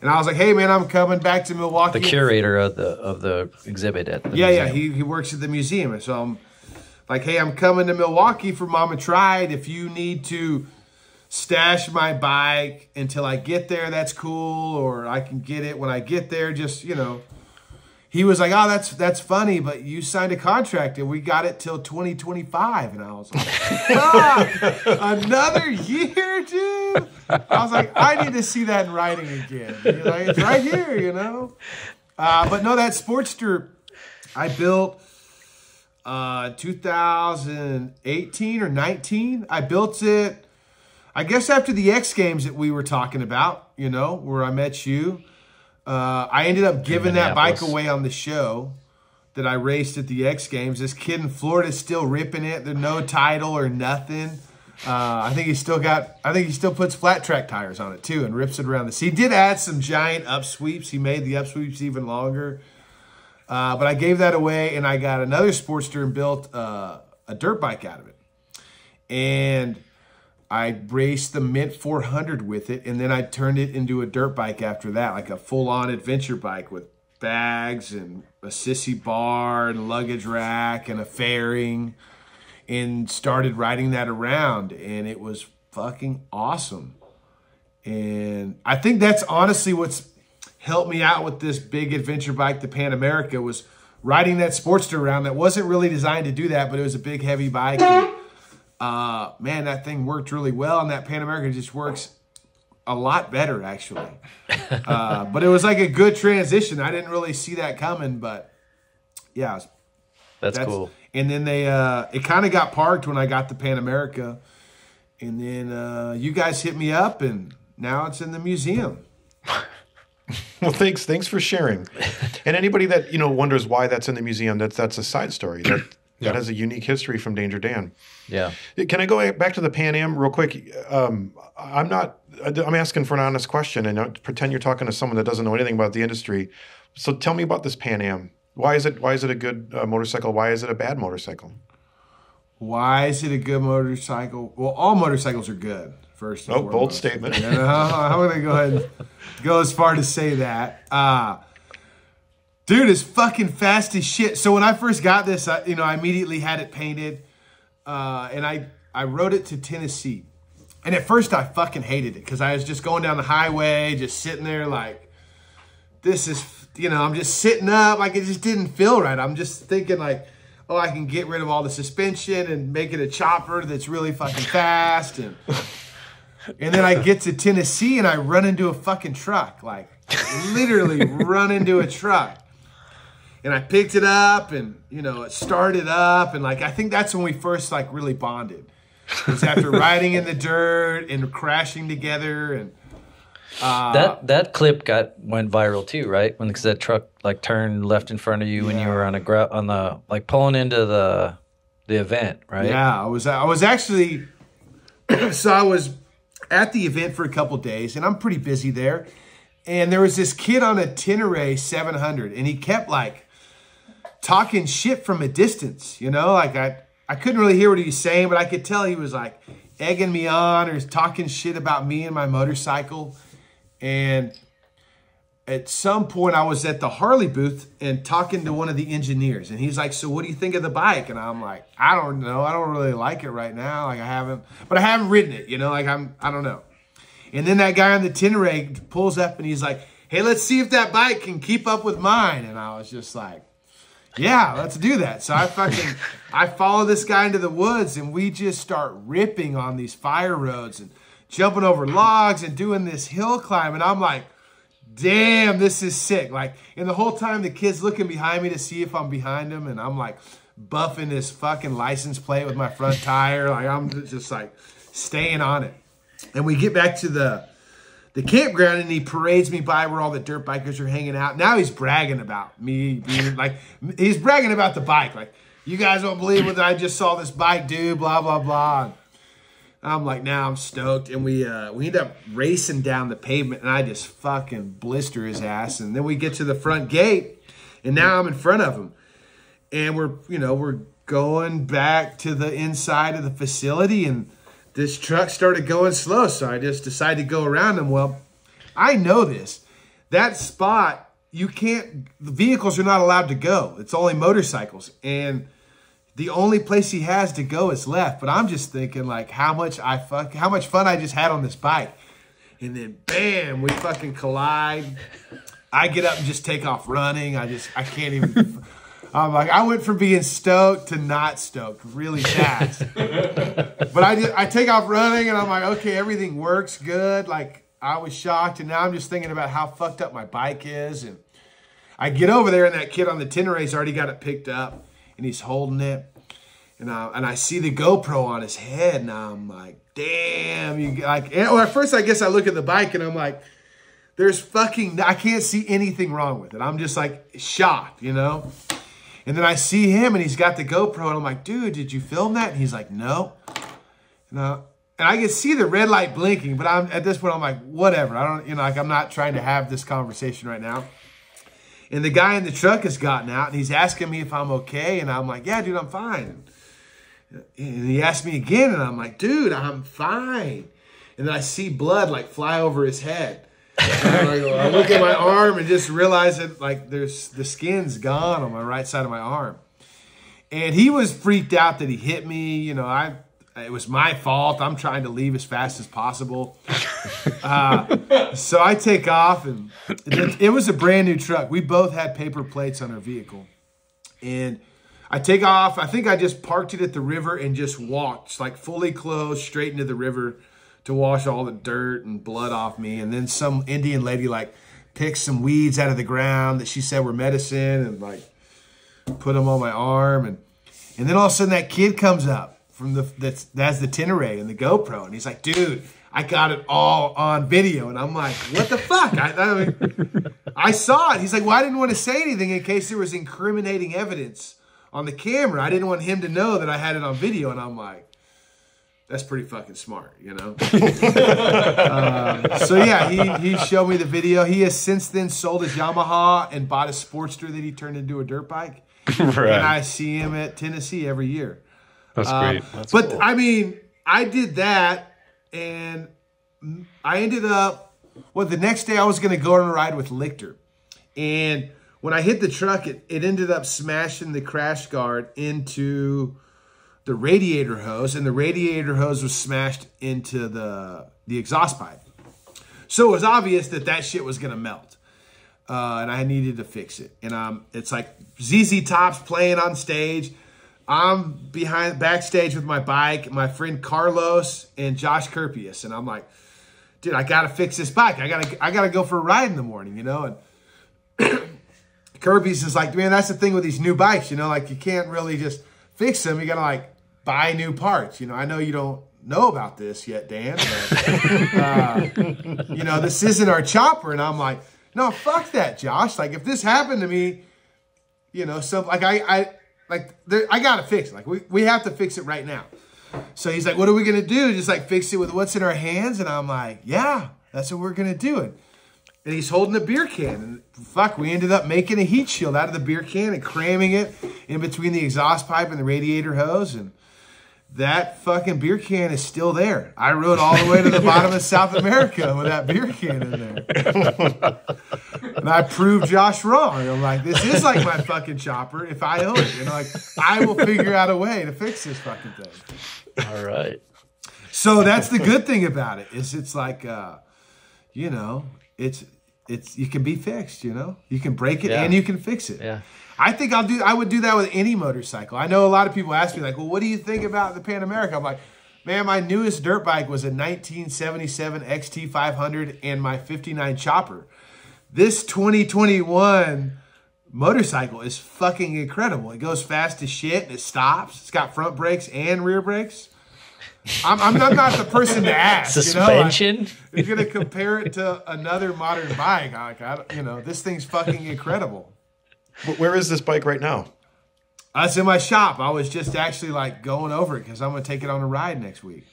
and I was like, "Hey man, I'm coming back to Milwaukee." The curator of the of the exhibit at the Yeah, yeah, he, he works at the museum. And so I'm like, hey, I'm coming to Milwaukee for Mama Tried. If you need to stash my bike until I get there, that's cool. Or I can get it when I get there. Just, you know. He was like, oh, that's that's funny, but you signed a contract and we got it till 2025. And I was like, fuck, another year, dude? I was like, I need to see that in writing again. Like, it's right here, you know? Uh, but no, that Sportster I built uh 2018 or 19. I built it I guess after the X Games that we were talking about, you know, where I met you. Uh, I ended up giving that bike away on the show that I raced at the X Games. This kid in Florida is still ripping it. There's no title or nothing. Uh, I think he still got. I think he still puts flat track tires on it too, and rips it around the. He did add some giant up sweeps. He made the up sweeps even longer. Uh, but I gave that away, and I got another Sportster and built uh, a dirt bike out of it. And I raced the Mint 400 with it, and then I turned it into a dirt bike after that, like a full-on adventure bike with bags and a sissy bar and luggage rack and a fairing, and started riding that around, and it was fucking awesome. And I think that's honestly what's helped me out with this big adventure bike, the Pan America, was riding that Sportster around that wasn't really designed to do that, but it was a big, heavy bike. And, uh, man, that thing worked really well, and that Pan America just works a lot better, actually. Uh, but it was like a good transition. I didn't really see that coming, but yeah, That's, cool. And then they, uh, it kind of got parked when I got the Pan America, and then uh, you guys hit me up, and now it's in the museum. Well, thanks. Thanks for sharing. and anybody that you know wonders why that's in the museum, that's that's a side story. That that has a unique history from Danger Dan. Yeah. Can I go back to the Pan Am real quick? Um, I'm not. I'm asking for an honest question, and pretend you're talking to someone that doesn't know anything about the industry. So tell me about this Pan Am. Why is it? Why is it a good uh, motorcycle? Why is it a bad motorcycle? Why is it a good motorcycle? Well, all motorcycles are good. First, Oh, bold statement. You know, I'm gonna go ahead and go as far to say that. Uh, dude is fucking fast as shit. So when I first got this, I, you know, I immediately had it painted, uh, and I I rode it to Tennessee. And at first, I fucking hated it because I was just going down the highway, just sitting there like, this is, you know, I'm just sitting up, like it just didn't feel right. I'm just thinking like, oh, I can get rid of all the suspension and make it a chopper that's really fucking fast and. And then I get to Tennessee and I run into a fucking truck, like literally run into a truck. And I picked it up and, you know, it started up. And like, I think that's when we first like really bonded. It was after riding in the dirt and crashing together. And uh, that that clip got went viral too, right? When because that truck like turned left in front of you when you were on a gra- on the like pulling into the the event, right? Yeah, I was I was actually so I was at the event for a couple days, and I'm pretty busy there. And there was this kid on a Tenere 700, and he kept like talking shit from a distance, you know, like I I couldn't really hear what he was saying, but I could tell he was like egging me on or talking shit about me and my motorcycle. And at some point I was at the Harley booth and talking to one of the engineers and he's like, so what do you think of the bike? And I'm like, I don't know. I don't really like it right now. Like I haven't, but I haven't ridden it, you know, like I'm, I don't know. And then that guy on the Tenere pulls up and he's like, hey, let's see if that bike can keep up with mine. And I was just like, yeah, let's do that. So I fucking, I follow this guy into the woods and we just start ripping on these fire roads and jumping over logs and doing this hill climb. And I'm like, damn, this is sick. Like, and the whole time the kid's looking behind me to see if I'm behind him, and I'm like buffing this fucking license plate with my front tire. Like, I'm just like staying on it. And we get back to the the campground, and he parades me by where all the dirt bikers are hanging out. Now he's bragging about me being like, he's bragging about the bike. Like, you guys won't believe what I just saw this bike do, blah, blah, blah. I'm like, now I'm stoked, and we uh, we end up racing down the pavement, and I just fucking blister his ass, and then we get to the front gate, and now I'm in front of him, and we're you know we're going back to the inside of the facility, and this truck started going slow, so I just decided to go around him. Well, I know this, that spot you can't, the vehicles are not allowed to go. It's only motorcycles, and the only place he has to go is left. But I'm just thinking like how much I fuck how much fun I just had on this bike. And then bam, we fucking collide. I get up and just take off running. I just I can't even I'm like I went from being stoked to not stoked really fast. but I just, I take off running and I'm like, okay, everything works good. Like I was shocked and now I'm just thinking about how fucked up my bike is and I get over there and that kid on the Tenere's already got it picked up and he's holding it. And I, and I see the GoPro on his head, and I'm like, damn, you like. Well, at first, I guess I look at the bike, and I'm like, there's fucking, I can't see anything wrong with it. I'm just like shocked, you know. And then I see him, and he's got the GoPro, and I'm like, dude, did you film that? And he's like, no. And I, and I could see the red light blinking, but I'm at this point I'm like, whatever. I don't, you know, like I'm not trying to have this conversation right now. And the guy in the truck has gotten out and he's asking me if I'm okay, and I'm like, yeah, dude, I'm fine. And he asked me again, and I'm like, dude, I'm fine. And then I see blood like fly over his head. I, look at my arm and just realize that like there's the skin's gone on my right side of my arm. And he was freaked out that he hit me. You know, I it was my fault. I'm trying to leave as fast as possible. Uh, so I take off, and it, it was a brand new truck. We both had paper plates on our vehicle, and I take off. I think I just parked it at the river and just walked, like fully clothed, straight into the river to wash all the dirt and blood off me. And then some Indian lady like picked some weeds out of the ground that she said were medicine, and like put them on my arm and and then all of a sudden that kid comes up from the that's that's the Tenere and the GoPro and he's like, dude, I got it all on video and I'm like, what the fuck? I, I, mean, I saw it. He's like, well, I didn't want to say anything in case there was incriminating evidence on the camera. I didn't want him to know that I had it on video and I'm like. That's pretty fucking smart, you know. Uh, so yeah, he he showed me the video. He has since then sold his Yamaha and bought a Sportster that he turned into a dirt bike Right. and I see him at Tennessee every year. That's Uh, great. but I mean, I did that, and I ended up. Well, the next day I was going to go on a ride with Lichter, and when I hit the truck, it, it ended up smashing the crash guard into the radiator hose, and the radiator hose was smashed into the the exhaust pipe. So it was obvious that that shit was going to melt uh, and I needed to fix it. And um, it's like ZZ Top's playing on stage. I'm behind backstage with my bike, my friend Carlos and Josh Kurpius, and I'm like, dude, I gotta fix this bike. I gotta, I gotta go for a ride in the morning, you know. And Kurpius is like, man, that's the thing with these new bikes, you know, like you can't really just fix them. You gotta like buy new parts. You know, I know you don't know about this yet, Dan, but uh, you know, this isn't our chopper. And I'm like, no, fuck that, Josh. Like if this happened to me, you know, so like I, I like there, I gotta fix it. Like we, we have to fix it right now. So he's like, what are we gonna do? Just like fix it with what's in our hands? And I'm like, yeah, that's what we're gonna do. And and he's holding a beer can. And fuck, we ended up making a heat shield out of the beer can and cramming it in between the exhaust pipe and the radiator hose. And that fucking beer can is still there. I rode all the way to the bottom of South America with that beer can in there. and I proved Josh wrong. I'm like, this is like my fucking chopper if I own it. You know, like I will figure out a way to fix this fucking thing. All right. So that's the good thing about it is it's like, uh, you know, it's it's you can be fixed. You know, you can break it Yeah. and you can fix it. Yeah. I think I'll do. I would do that with any motorcycle. I know a lot of people ask me like, "Well, what do you think about the Pan America?" I'm like, "Man, my newest dirt bike was a 1977 XT500 and my 59 chopper. This 2021 motorcycle is fucking incredible. It goes fast as shit and it stops. It's got front brakes and rear brakes. I'm, I'm, not the person to ask. You know? Suspension. if you're gonna compare it to another modern bike, I, you know, this thing's fucking incredible. Wh- Where is this bike right now? Uh, it's in my shop. I was just actually like going over it because I'm gonna take it on a ride next week.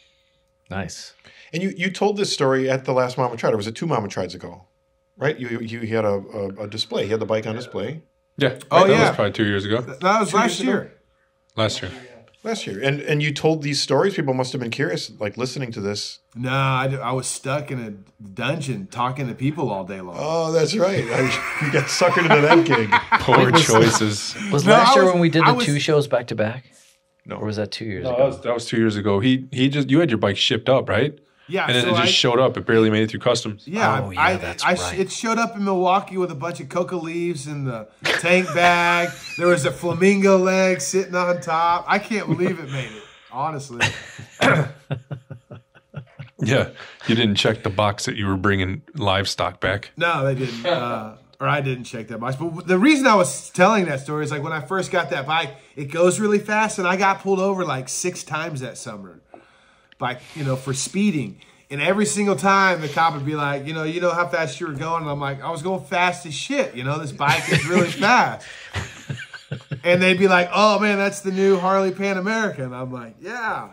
Nice. And you, you told this story at the last Mama Tried. Or was it two Mama Trides ago? Right? You you, you had a, a, a display. You had the bike on display Yeah. Oh, that yeah. was probably two years ago. That was last years ago? year. Last year. Last year. And and you told these stories. People must have been curious, like listening to this. No, I, I was stuck in a dungeon talking to people all day long. Oh, that's right. I, you got suckered into that gig. Poor choices. Was No, last I year was- when we did the was- two shows back to back? No. Or was that two years No, ago? that was, that was two years ago. He he just you had your bike shipped up, right? Yeah, And then so it just I, showed up. It barely made it through customs. yeah, Oh, yeah, I, that's I, right. It showed up in Milwaukee with a bunch of coca leaves in the tank bag. there was a flamingo leg sitting on top. I can't believe it made it. Honestly, Yeah. You didn't check the box that you were bringing livestock back. no, they didn't. Uh, or I didn't check that box. But the reason I was telling that story is like when I first got that bike, it goes really fast, and I got pulled over like six times that summer, by you know for speeding. And every single time the cop would be like, you know, you know how fast you were going, and I'm like, I was going fast as shit. You know, this bike is really fast. And they'd be like, oh man, that's the new Harley Pan America, and I'm like, yeah.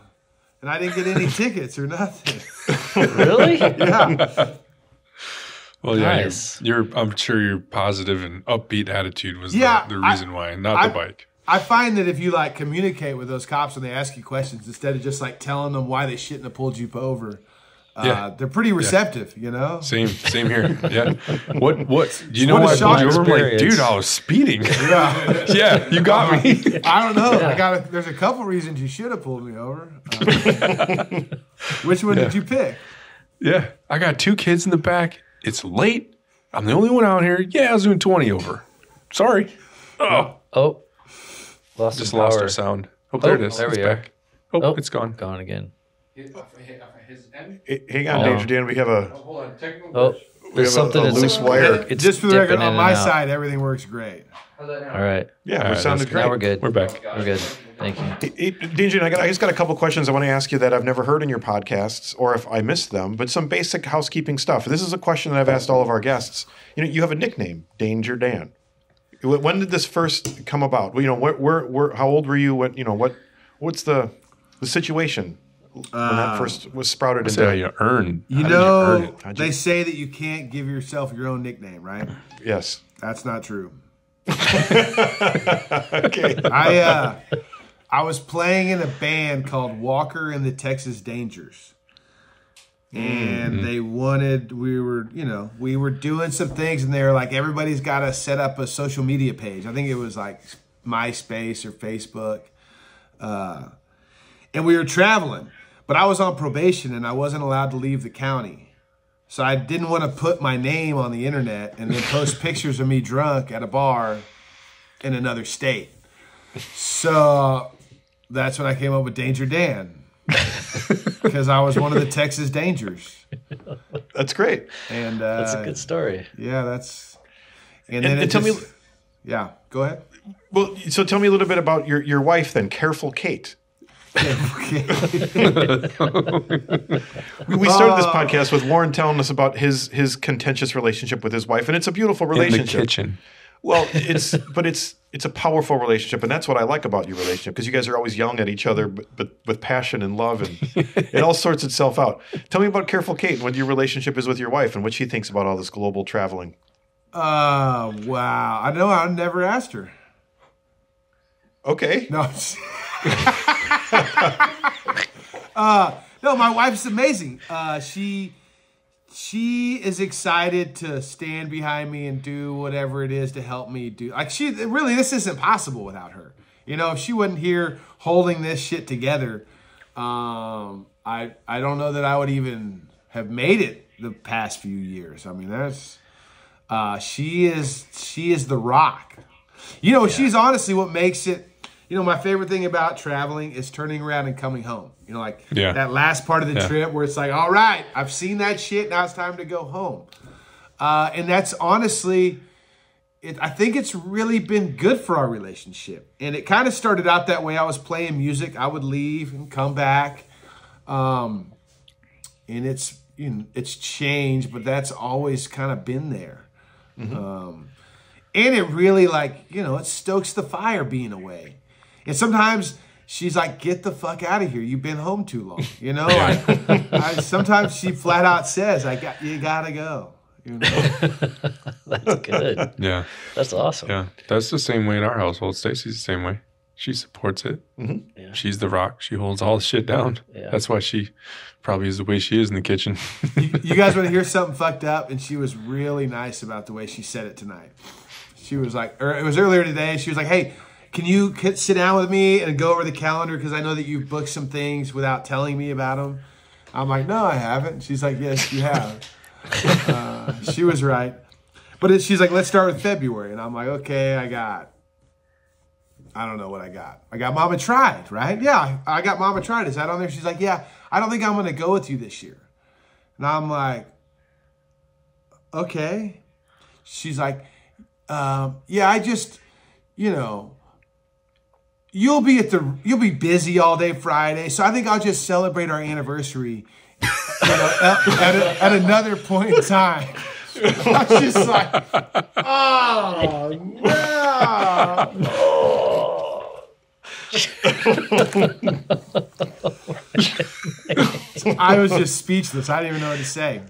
and I didn't get any tickets or nothing. Really? Yeah, Well, yeah, Nice. you're, you're. I'm sure your positive and upbeat attitude was Yeah, the, the I- reason why, not I- the bike. I find that if you like communicate with those cops when they ask you questions instead of just like telling them why they shouldn't have pulled you over, uh, Yeah. they're pretty receptive. You know. Same, same here. Yeah. What? What? Do you know What a I pulled you over? Like, dude, I was speeding. Yeah. yeah, you got me. I don't know. I got. A, there's a couple reasons you should have pulled me over. Uh, which one did you pick? yeah, I got two kids in the back. It's late. I'm the only one out here. Yeah, I was doing 20 over. Sorry. Oh, Oh, lost just lost our sound. Oh, there it Oh, is. there it's we are. back. Oh, Oh. it's gone. Gone again. His, uh, uh, his end? Hey, Hang on, Oh. Danger Dan. We have a oh, Hold on, technical Oh, glitch. there's have a- something a that's loose wire. It's Just for the record, dipping in on and my out. side, everything works great. How's that now? All right. yeah. All we right, sounded that's great. Now we're good. We're back. We're good. Thank you. Hey, Danger, I, got, I just got a couple questions I want to ask you that I've never heard in your podcasts, or if I missed them, but some basic housekeeping stuff. This is a question that I've asked all of our guests. You know, you have a nickname, Danger Dan. Wh- When did this first come about? Well, you know, where, where, where, how old were you? What, you know, what, what's the, the situation when that first was sprouted That's how you earn. You how did earn know, it? How'd you- they say that you can't give yourself your own nickname, right? Yes. That's not true. Okay. I uh, I was playing in a band called Walker and the Texas Dangers. And they wanted we were, you know, we were doing some things and they were like everybody's got to set up a social media page. I think it was like MySpace or Facebook. Uh, and we were traveling, but I was on probation and I wasn't allowed to leave the county. So I didn't want to put my name on the internet and then post pictures of me drunk at a bar in another state. So that's when I came up with Danger Dan. Because I was one of the Texas Dangers. That's great. And uh, That's a good story. yeah, that's and And- then and it tell me- Yeah, go ahead. Well, so tell me a little bit about your, your wife then, Careful Kate. Okay. We we started this Uh, podcast with Warren telling us about his his contentious relationship with his wife, and it's a beautiful relationship. in the kitchen. Well, it's but it's it's a powerful relationship, and that's what I like about your relationship because you guys are always yelling at each other, but, but with passion and love, and it all sorts itself out. Tell me about Careful Kate and what your relationship is with your wife, and what she thinks about all this global traveling. uh, wow. I know I never asked her. Okay, No. uh, no, my wife's amazing. Uh, she she is excited to stand behind me and do whatever it is to help me do. Like she really, this isn't possible without her. You know, if she wasn't here holding this shit together, um, I I don't know that I would even have made it the past few years. I mean, that's uh, she is she is the rock. You know, she's honestly what makes it. You know, my favorite thing about traveling is turning around and coming home. You know, like Yeah. that last part of the Yeah. trip where it's like, all right, I've seen that shit. Now it's time to go home. Uh, and that's honestly, it, I think it's really been good for our relationship. And it kind of started out that way. I was playing music. I would leave and come back. Um, and it's you know, it's changed, but that's always kind of been there. Um, and it really like you know it stokes the fire being away. And sometimes she's like, "Get the fuck out of here! You've been home too long." You know, I, I, sometimes she flat out says, "I got you, gotta go." You know, That's good. Yeah, That's awesome. yeah. That's the same way in our household. Stacy's the same way. She supports it. Mm-hmm. Yeah. She's the rock. She holds all the shit down. Yeah. That's why she probably is the way she is in the kitchen. you, you guys want to hear something fucked up? And she was really nice about the way she said it tonight. She was like, or it was earlier today. She was like, "Hey, can you sit down with me and go over the calendar because I know that you've booked some things without telling me about them." I'm like, "No, I haven't." She's like, "Yes, you have." uh, she was right, but it, she's like, "Let's start with February," and I'm like, "Okay, I got." I don't know what I got. I got Mama Tried, right? Yeah, I got Mama Tried. Is that on there? She's like, yeah, I don't think I'm going to go with you this year. And I'm like, okay. She's like, um, yeah, I just, you know, you'll be at the, you'll be busy all day Friday, so I think I'll just celebrate our anniversary, you know, at, at, a- at another point in time. I was just like, oh no. I was just speechless. I didn't even know what to say.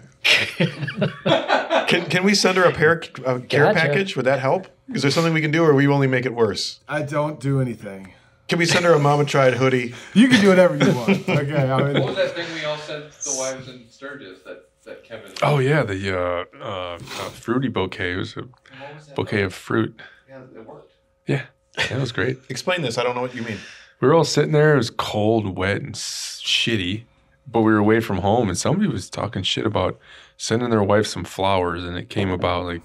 Can can we send her a pair a care Gotcha. package? Would that help? Is there something we can do, or we only make it worse? I don't do anything. Can we send her a Mama Tried hoodie? You can do whatever you want. Okay. I What was that thing we all sent the wives in Sturgis that, that Kevin? Oh yeah, the uh, uh, uh, fruity bouquet. It was a What was that? bouquet of fruit. Yeah, it worked. Yeah, that was great. Explain this. I don't know what you mean. We were all sitting there. It was cold, wet, and s- shitty. But we were away from home, and somebody was talking shit about sending their wife some flowers, and it came about like,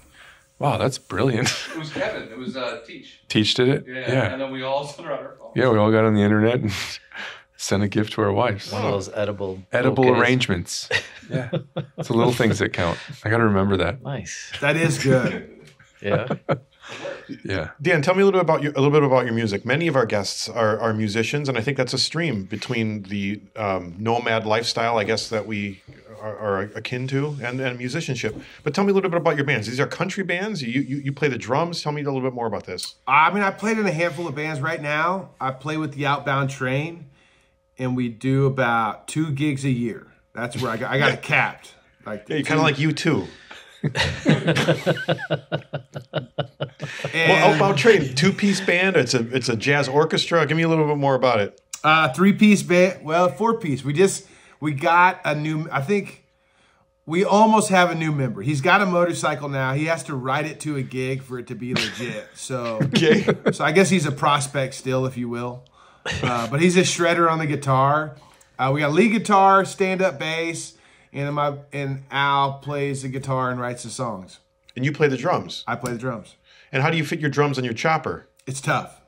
wow, that's brilliant. It was Kevin. It was uh, Teach. Teach did it. Yeah. yeah, And then we all sent her our phone. Yeah, we all got on the internet and sent a gift to our wives. One of those edible Edible bouquets. arrangements. Yeah, it's the little things that count. I got to remember that. Nice. that is good. Yeah. Yeah. Dan, tell me a little bit about your, a little bit about your music. Many of our guests are, are musicians, and I think that's a stream between the um, nomad lifestyle, I guess, that we are, are akin to, and, and musicianship. But tell me a little bit about your bands. These are country bands. You, you you play the drums. Tell me a little bit more about this. I mean, I played in a handful of bands right now. I play with the Outbound Train, and we do about two gigs a year. That's where I got, I got it capped. Like Yeah, kind of like you too. Well, Outbound Train, two piece band. It's a it's a jazz orchestra. Give me a little bit more about it. Uh, three piece band. Well, four piece. We just we got a new. I think we almost have a new member. He's got a motorcycle now. He has to ride it to a gig for it to be legit. So, Okay. so I guess he's a prospect still, if you will. Uh, but he's a shredder on the guitar. Uh, we got lead guitar, stand up bass, and my and Al plays the guitar and writes the songs. and you play the drums. I play the drums. And how do you fit your drums on your chopper? It's tough.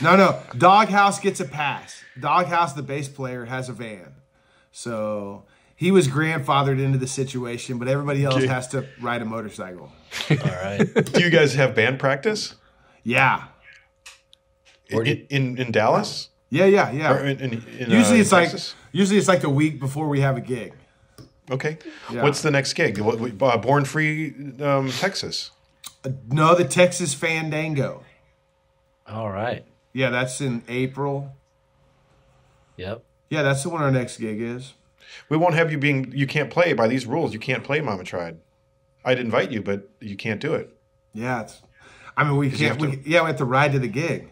no, no. Doghouse gets a pass. Doghouse, the bass player, has a van. So he was grandfathered into the situation, but everybody else Okay. has to ride a motorcycle. All right. Do you guys have band practice Yeah. in, in, in Dallas? Yeah, yeah, yeah. In, in, in, usually uh, it's like Texas? usually it's like the week before we have a gig. Okay. Yeah. What's the next gig? What, what- uh, Born Free, um, Texas. No, the Texas Fandango. All right. Yeah, that's in April. Yep. Yeah, that's the one our next gig is. We won't have you being. You can't play by these rules. You can't play Mama Tried. I'd invite you, but you can't do it. Yeah, it's. I mean, we can't. We, yeah, we have to ride to the gig.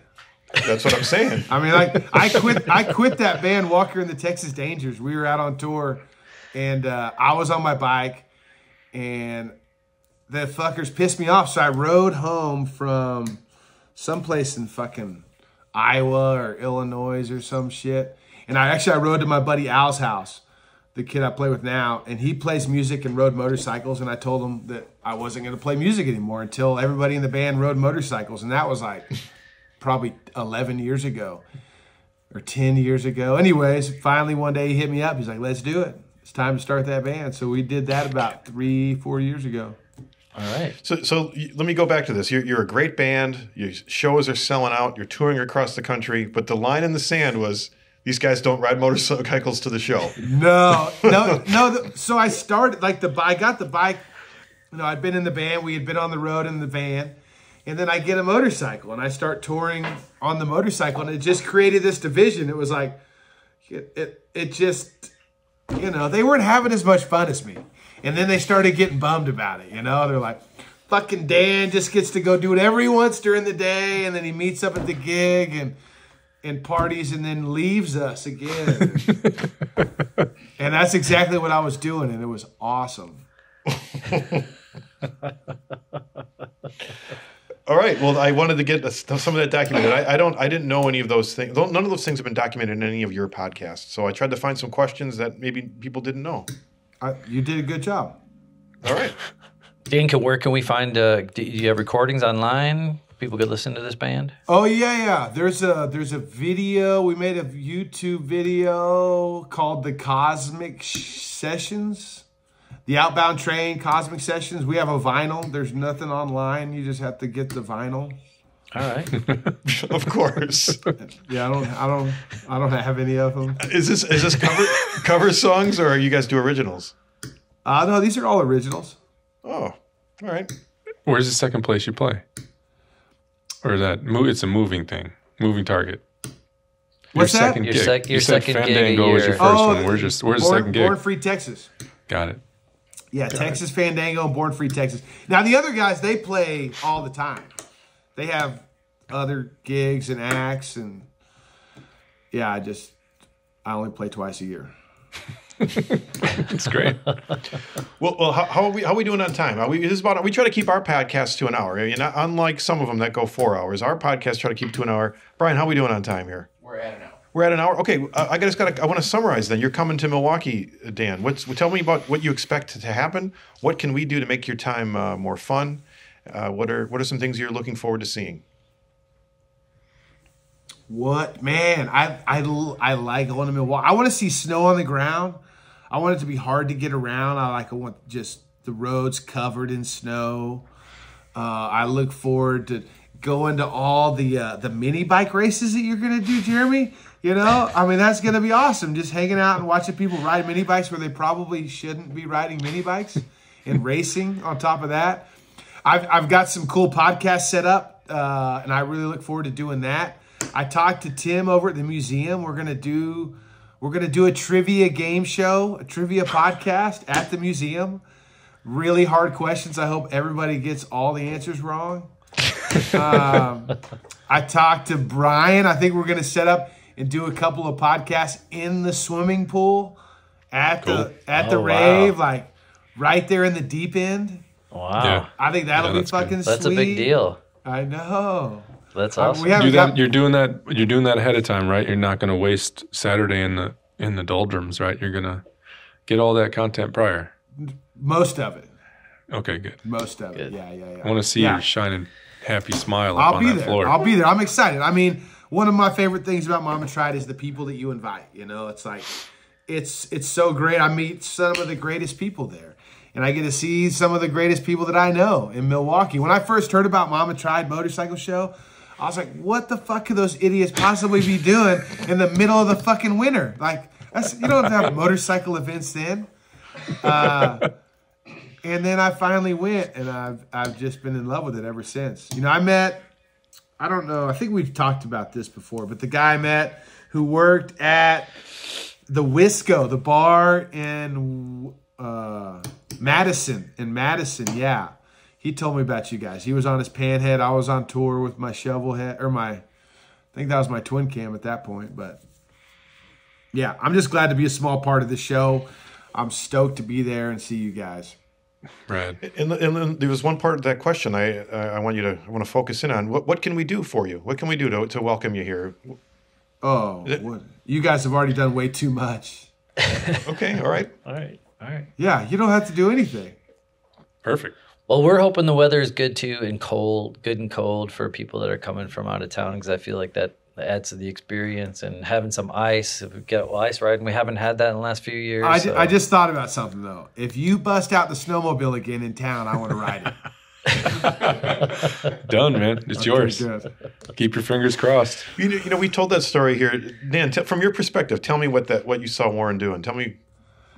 That's what I'm saying. I mean, like I quit. I quit that band, Walker and the Texas Dangers. We were out on tour, and uh, I was on my bike, and the fuckers pissed me off. So I rode home from someplace in fucking Iowa or Illinois or some shit. And I actually I rode to my buddy Al's house, the kid I play with now, and he plays music and rode motorcycles. And I told him that I wasn't going to play music anymore until everybody in the band rode motorcycles, and that was like probably 11 years ago or 10 years ago. Anyways, finally one day he hit me up. He's like, let's do it. It's time to start that band. So we did that about three, four years ago. All right. So, so let me go back to this. You're, you're a great band. Your shows are selling out. You're touring across the country. But the line in the sand was, these guys don't ride motorcycles to the show. No, no, no. The, so I started like the I got the bike. You know, I'd been in the band. We had been on the road in the van, and then I get a motorcycle and I start touring on the motorcycle, and it just created this division. It was like, it, it, it just, you know, they weren't having as much fun as me, and then they started getting bummed about it. You know, they're like. Fucking Dan just gets to go do whatever he wants during the day, and then he meets up at the gig and and parties, and then leaves us again. And that's exactly what I was doing, and it was awesome. All right. Well, I wanted to get some of that documented. I, I don't. I didn't know any of those things. None of those things have been documented in any of your podcasts. So I tried to find some questions that maybe people didn't know. I, you did a good job. All right. Dan, can, where can we find? Uh, do you have recordings online? People could listen to this band. Oh yeah, yeah. There's a there's a video. We made a YouTube video called the Cosmic Sessions, the Outbound Train Cosmic Sessions. We have a vinyl. There's nothing online. You just have to get the vinyl. All right. Of course. Yeah, I don't I don't I don't have any of them. Is this is this cover cover songs or are you guys do originals? Uh, no, these are all originals. Oh, all right. Where's the second place you play? Or is that it's a moving thing, moving target. What's your that? second Your gig. sec- your you said second gig Fandango was your year. first Oh, one. Where's your Where's the second gig? Born Free Texas. Got it. Yeah, Texas Fandango and Born Free Texas. Now the other guys they play all the time. They have other gigs and acts and yeah, I just I only play twice a year. It's great. Well, well, how, how are we? How are we doing on time? Are we? This is about. We try to keep our podcast to an hour. You know, unlike some of them that go four hours, our podcast try to keep to an hour. Brian, how are we doing on time here? We're at an hour. We're at an hour. Okay, uh, I just got. I want to summarize. Then you're coming to Milwaukee, Dan. What's? Tell me about what you expect to happen. What can we do to make your time uh, more fun? Uh, what are What are some things you're looking forward to seeing? What man? I I I like going to Milwaukee. I want to see snow on the ground. I want it to be hard to get around. I like I want just the roads covered in snow. Uh, I look forward to going to all the uh, the mini bike races that you're gonna do, Jeremy. You know, I mean that's gonna be awesome. Just hanging out and watching people ride mini bikes where they probably shouldn't be riding mini bikes, and racing on top of that. I've I've got some cool podcasts set up, uh, and I really look forward to doing that. I talked to Tim over at the museum. We're gonna do we're gonna do a trivia game show, a trivia podcast at the museum. Really hard questions. I hope everybody gets all the answers wrong. Um, I talked to Brian. I think we're gonna set up and do a couple of podcasts in the swimming pool at the at the Oh, wow. rave, like right there in the deep end. Wow. Yeah. I think that'll Yeah, be that's good. fucking That's a big deal. I know. That's Uh, awesome. we haven't Do that. got You're doing that. You're doing that ahead of time, right? You're not going to waste Saturday in the in the doldrums, right? You're going to get all that content prior. most of it. Okay, good. Most of Good. it. Yeah, yeah, yeah. I want to see Yeah. your shining, happy smile I'll on be that there. floor. I'll be there. I'm excited. I mean, one of my favorite things about Mama Tried is the people that you invite. You know, it's like it's it's so great. I meet some of the greatest people there. And I get to see some of the greatest people that I know in Milwaukee. When I first heard about Mama Tried Motorcycle Show, I was like, what the fuck could those idiots possibly be doing in the middle of the fucking winter? Like, you don't have motorcycle events then. Uh, and then I finally went, and I've I've just been in love with it ever since. You know, I met, I don't know, I think we've talked about this before, but the guy I met who worked at the Wisco, the bar in uh, Madison, in Madison, yeah. He told me about you guys. He was on his panhead. I was on tour with my shovel head, or my, I think that was my twin cam at that point, but yeah, I'm just glad to be a small part of the show. I'm stoked to be there and see you guys. Brad. And, and then there was one part of that question I I I want you to I want to focus in on. What what can we do for you? What can we do to, to welcome you here? Oh, what? you guys have already done way too much. Okay, all right. all right. All right. Yeah, you don't have to do anything. Perfect. Well, we're hoping the weather is good too and cold, good and cold for people that are coming from out of town because I feel like that adds to the experience and having some ice. If we get ice riding, we haven't had that in the last few years. I, ju- so- I just thought about something though. If you bust out the snowmobile again in town, I want to ride it. Done, man. It's yours. Good. Keep your fingers crossed. You know, you know, we told that story here. Dan, t- from your perspective, tell me what that what you saw Warren doing. Tell me,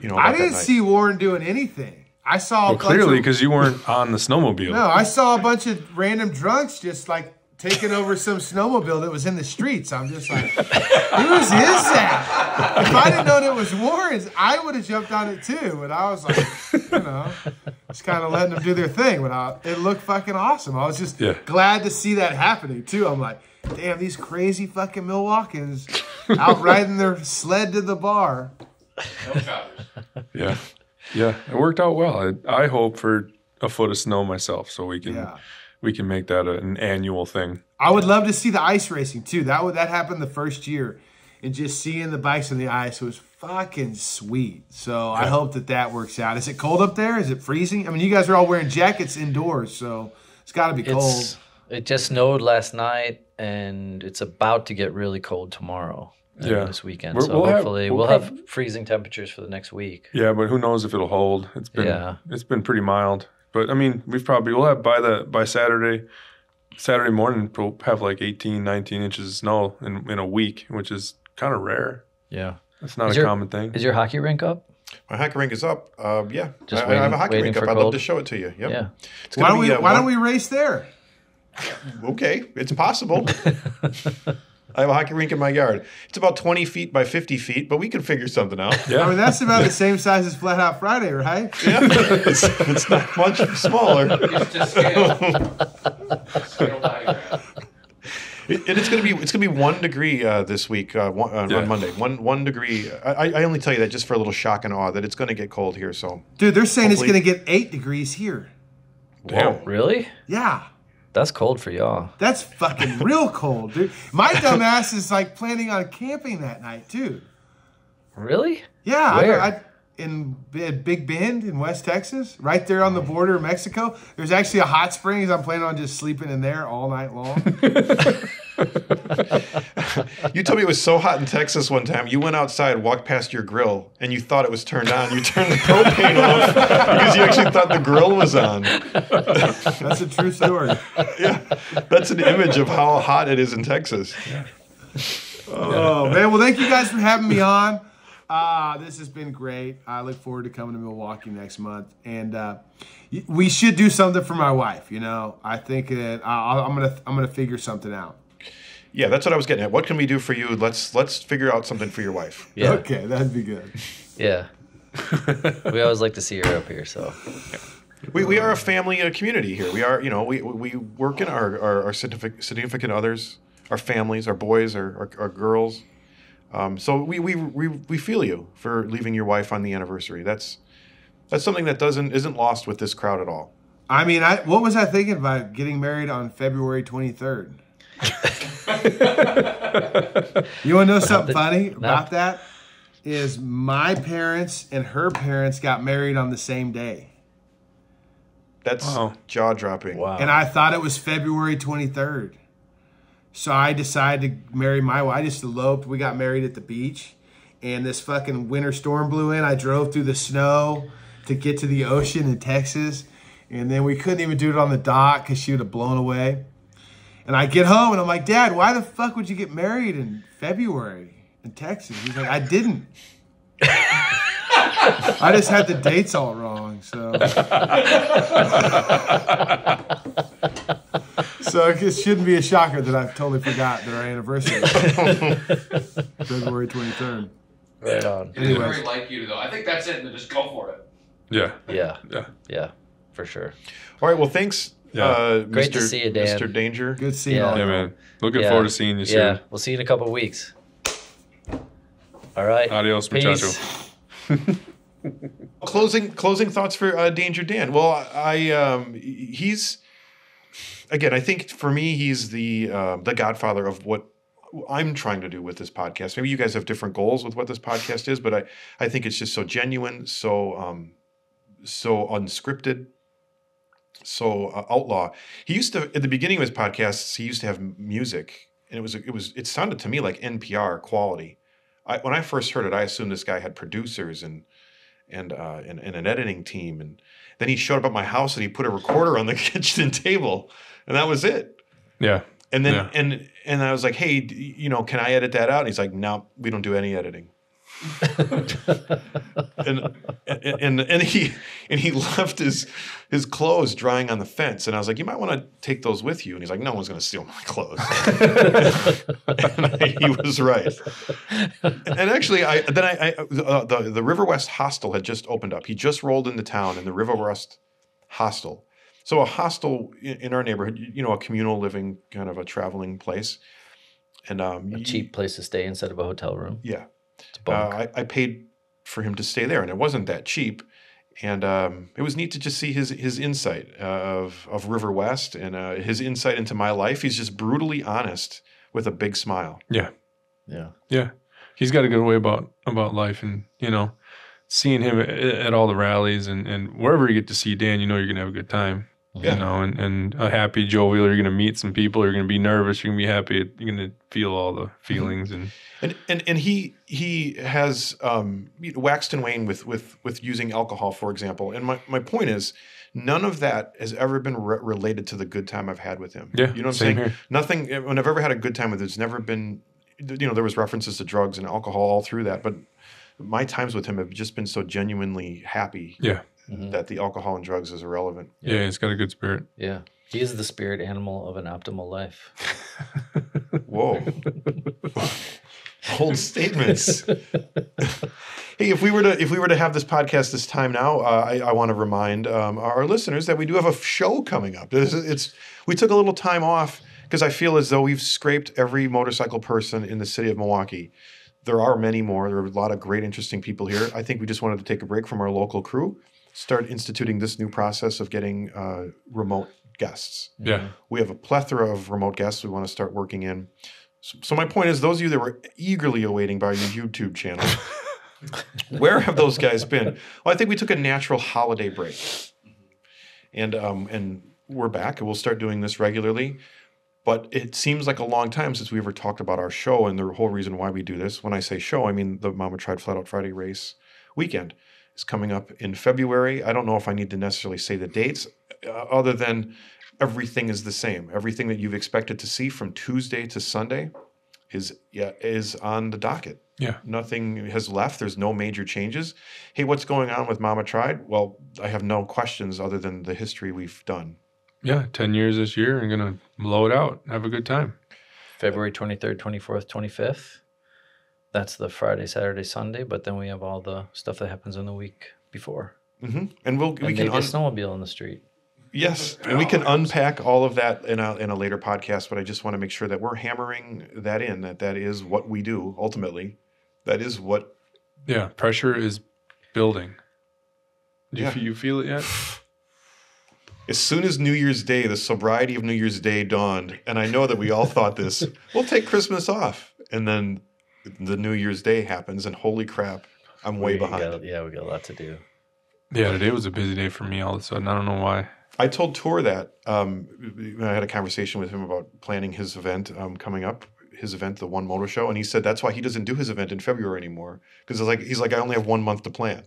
you know, about I didn't night. see Warren doing anything. I saw a Well, bunch clearly, because you weren't on the snowmobile. no, I saw a bunch of random drunks just like taking over some snowmobile that was in the streets. I'm just like, whose is that? If I didn't know it was Warren's, I would have jumped on it too. But I was like, you know, just kind of letting them do their thing. But I, it looked fucking awesome. I was just Yeah. glad to see that happening too. I'm like, damn, these crazy fucking Milwaukeeans out riding their sled to the bar. No. Yeah, yeah, it worked out well. I, I hope for a foot of snow myself, so we can Yeah. we can make that a, an annual thing. I would love to see the ice racing too. That would that happened the first year, and just seeing the bikes on the ice was fucking sweet. So I hope that that works out. Is it cold up there? Is it freezing? I mean, you guys are all wearing jackets indoors, so it's got to be cold. It's it just snowed last night and it's about to get really cold tomorrow. Uh, Yeah. this weekend. We're- so we'll have- hopefully we'll we'll, prob- have freezing temperatures for the next week. Yeah, but who knows if it'll hold? It's been Yeah. it's been pretty mild. But I mean, we've probably we'll have by the by Saturday Saturday morning we'll have like 18, 19 inches of snow in in a week, which is kind of rare. Yeah. That's not Is a your- common thing. Is your hockey rink up? My hockey rink is up. Uh, yeah, Just I, I have a hockey rink up. for I'd love to show it to you. Yep. Yeah. It's why don't we uh, Why don't we race there? Okay, it's possible. I have a hockey rink in my yard. It's about 20 feet by 50 feet, but we can figure something out. Yeah. I mean, that's about the same size as Flat Out Friday, right? Yeah, it's, it's not much smaller. It's just scale. scale diagram. It, and it's gonna be it's gonna be one degree uh, this week uh, one, uh, Yeah. on Monday. One one degree. I, I only tell you that just for a little shock and awe that it's gonna get cold here. So Dude, they're saying Hopefully- it's going to get eight degrees here. Damn. Really? Yeah. That's cold for y'all. That's fucking real cold, dude. My dumb ass is like planning on camping that night, too. Really? Yeah. I- Where? I, in Big Bend in West Texas, right there on the border of Mexico. There's actually a hot springs. I'm planning on just sleeping in there all night long. you told me it was so hot in Texas one time. You went outside, walked past your grill, and you thought it was turned on. You turned the propane off because you actually thought the grill was on. That's a true story. Yeah, that's an image of how hot it is in Texas. Oh man, well thank you guys for having me on. Uh, this has been great. I look forward to coming to Milwaukee next month, and uh, we should do something for my wife. You know, I think that I, I'm gonna I'm gonna figure something out. Yeah, that's what I was getting at. What can we do for you? Let's let's figure out something for your wife. Yeah. Okay, that'd be good. Yeah. we always like to see her up here, so We, we are a family a community here. We are, you know, we, we work in our, our, our significant, significant others, our families, our boys, our, our, our girls. Um, so we, we, we, we feel you for leaving your wife on the anniversary. That's that's something that doesn't isn't lost with this crowd at all. I mean, I what was I thinking about getting married on February 23rd? you want to know something funny about that? Is my parents and her parents got married on the same day. That's Wow. jaw dropping. wow. and I thought it was February 23rd. So I decided to marry my wife. I just eloped. We got married at the beach, and this fucking winter storm blew in. I drove through the snow to get to the ocean in Texas, and then we couldn't even do it on the dock because she would have blown away. And I get home and I'm like, Dad, why the fuck would you get married in February in Texas? He's like, I didn't. I just had the dates all wrong. So. So it shouldn't be a shocker that I've totally forgot that our anniversary is February 23rd. right on. It is Anyways. very like you, though. I think that's it. And Just go for it. Yeah. Yeah. Yeah. Yeah. For sure. All right. Well, thanks, Yeah. uh, Great Mr. to see you, Dan. Mr. Danger. Good seeing Yeah. all Yeah, you. man. Looking Yeah. forward to seeing you soon. Yeah. We'll see you in a couple weeks. All right. Adios, Peace. muchacho. closing closing thoughts for uh, Danger Dan. Well, I um, he's again. I think for me, he's the uh, the godfather of what I'm trying to do with this podcast. Maybe you guys have different goals with what this podcast is, but I I think it's just so genuine, so um, so unscripted. So uh, outlaw. He used to at the beginning of his podcasts. He used to have music, and it was it was it sounded to me like NPR quality. I, when I first heard it, I assumed this guy had producers and and, uh, and and an editing team, and then he showed up at my house and he put a recorder on the kitchen table, and that was it. Yeah. And then Yeah. and and I was like, hey, you know, can I edit that out? And he's like, no, we don't do any editing. And, and and and he and he left his his clothes drying on the fence, and I was like, you might want to take those with you. And he's like, no one's going to steal my clothes. and he was right. And actually, I then I, I uh, the the River West Hostel had just opened up. He just rolled into town in the River West Hostel. So a hostel in, in our neighborhood, you know, a communal living kind of a traveling place, and um, A cheap place to stay instead of a hotel room. yeah. It's Uh. I, I paid for him to stay there, and it wasn't that cheap. And um, it was neat to just see his his insight uh, of of River West and uh, his insight into my life. He's just brutally honest with a big smile. Yeah. yeah. Yeah, he's got a good way about about life, and you know, seeing him at, at all the rallies and and wherever you get to see Dan, you know you're gonna have a good time. Yeah. You know, and and a happy jovial. You're gonna meet some people. You're gonna be nervous. You're gonna be happy. You're gonna feel all the feelings and And and and he he has um, waxed and waned with with with using alcohol, for example. And my my point is. None of that has ever been re- related to the good time I've had with him. Yeah, you know what I'm saying. here. Nothing. When I've ever had a good time with, it, it's never been. You know, there was references to drugs and alcohol all through that, but my times with him have just been so genuinely happy yeah, that the alcohol and drugs is irrelevant. yeah. He's got a good spirit. Yeah. He is the spirit animal of an optimal life. Whoa. Bold statements. hey, if we were to if we were to have this podcast this time now, uh, I, I want to remind um, our listeners that we do have a show coming up. It's, it's we took a little time off because I feel as though we've scraped every motorcycle person in the city of Milwaukee. There are many more. There are a lot of great, interesting people here. I think we just wanted to take a break from our local crew, start instituting this new process of getting uh, remote guests. Yeah. We have a plethora of remote guests we want to start working in. So, so my point is, those of you that were eagerly awaiting by your YouTube channel, where have those guys been? Well, I think we took a natural holiday break, and um, and we're back, and we'll start doing this regularly. But it seems like a long time since we ever talked about our show and the whole reason why we do this. When I say show, I mean the Mama Tried Flat Out Friday race weekend is coming up in February. I don't know if I need to necessarily say the dates, uh, other than everything is the same. Everything that you've expected to see from Tuesday to Sunday is yeah is on the docket. Yeah. Nothing has left. There's no major changes. Hey, what's going on with Mama Tried? Well, I have no questions other than the history we've done. Yeah. 10 years this year. I'm going to blow it out. Have a good time. February 23rd, 24th, 25th. That's the Friday, Saturday, Sunday. But then we have all the stuff that happens in the week before. hmm And we'll And we maybe can a un- snowmobile in the street. yes, and we can unpack all of that in a in a later podcast. But I just want to make sure that we're hammering that in. That that is what we do ultimately. That is what Yeah. Pressure is building. Do you, Yeah. fe- you feel it yet? As soon as New Year's Day, the sobriety of New Year's Day dawned, and I know that we all thought this, we'll take Christmas off. And then the New Year's Day happens, and holy crap, I'm way We behind. got- yeah, we got a lot to do. Yeah. Today was a busy day for me all of a sudden. I don't know why. I told Thor that um, when I had a conversation with him about planning his event um, coming up, his event, the One Motor Show, and he said that's why he doesn't do his event in February anymore because like he's like I only have one month to plan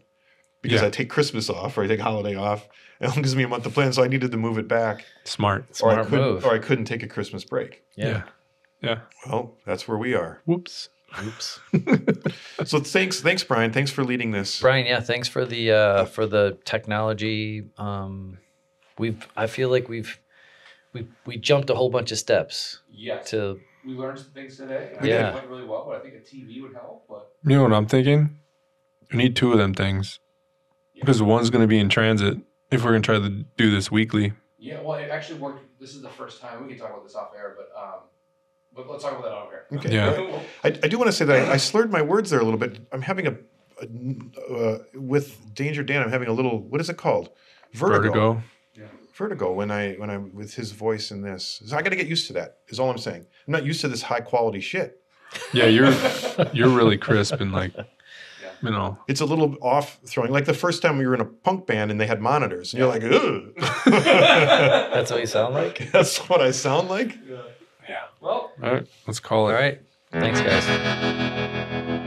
because Yeah. I take Christmas off or I take holiday off. It only gives me a month to plan, so I needed to move it back, Smart. or I Smart couldn't, move. or I couldn't take a Christmas break. Yeah. Yeah. Well, that's where we are. Whoops. Oops. So thanks, thanks, Brian. Thanks for leading this. Brian, yeah, thanks for the uh, for the technology. Um, we've I feel like we've we we jumped a whole bunch of steps Yes. to we learned some things today. I We think it went really well, but I think a TV would help. But You know what I'm thinking? We need two of them things because one's going to be in transit if we're going to try to do this weekly. yeah, well, it actually worked. This is the first time we can talk about this off air, but um, but let's talk about that off air. Okay. Yeah. I, I do want to say that I, I slurred my words there a little bit. I'm having a, a uh, with Danger Dan. I'm having a little. What is it called? Vertigo. Vertigo. When I when I'm with his voice in this, so I got to get used to that. Is all I'm saying. I'm not used to this high quality shit. Yeah, you're you're really crisp and like, you know. It's a little off throwing. Like the first time we were in a punk band and they had monitors, and you're like, ugh. that's what you sound like. That's what I sound like. Well, All right, let's call it. right. Thanks, guys.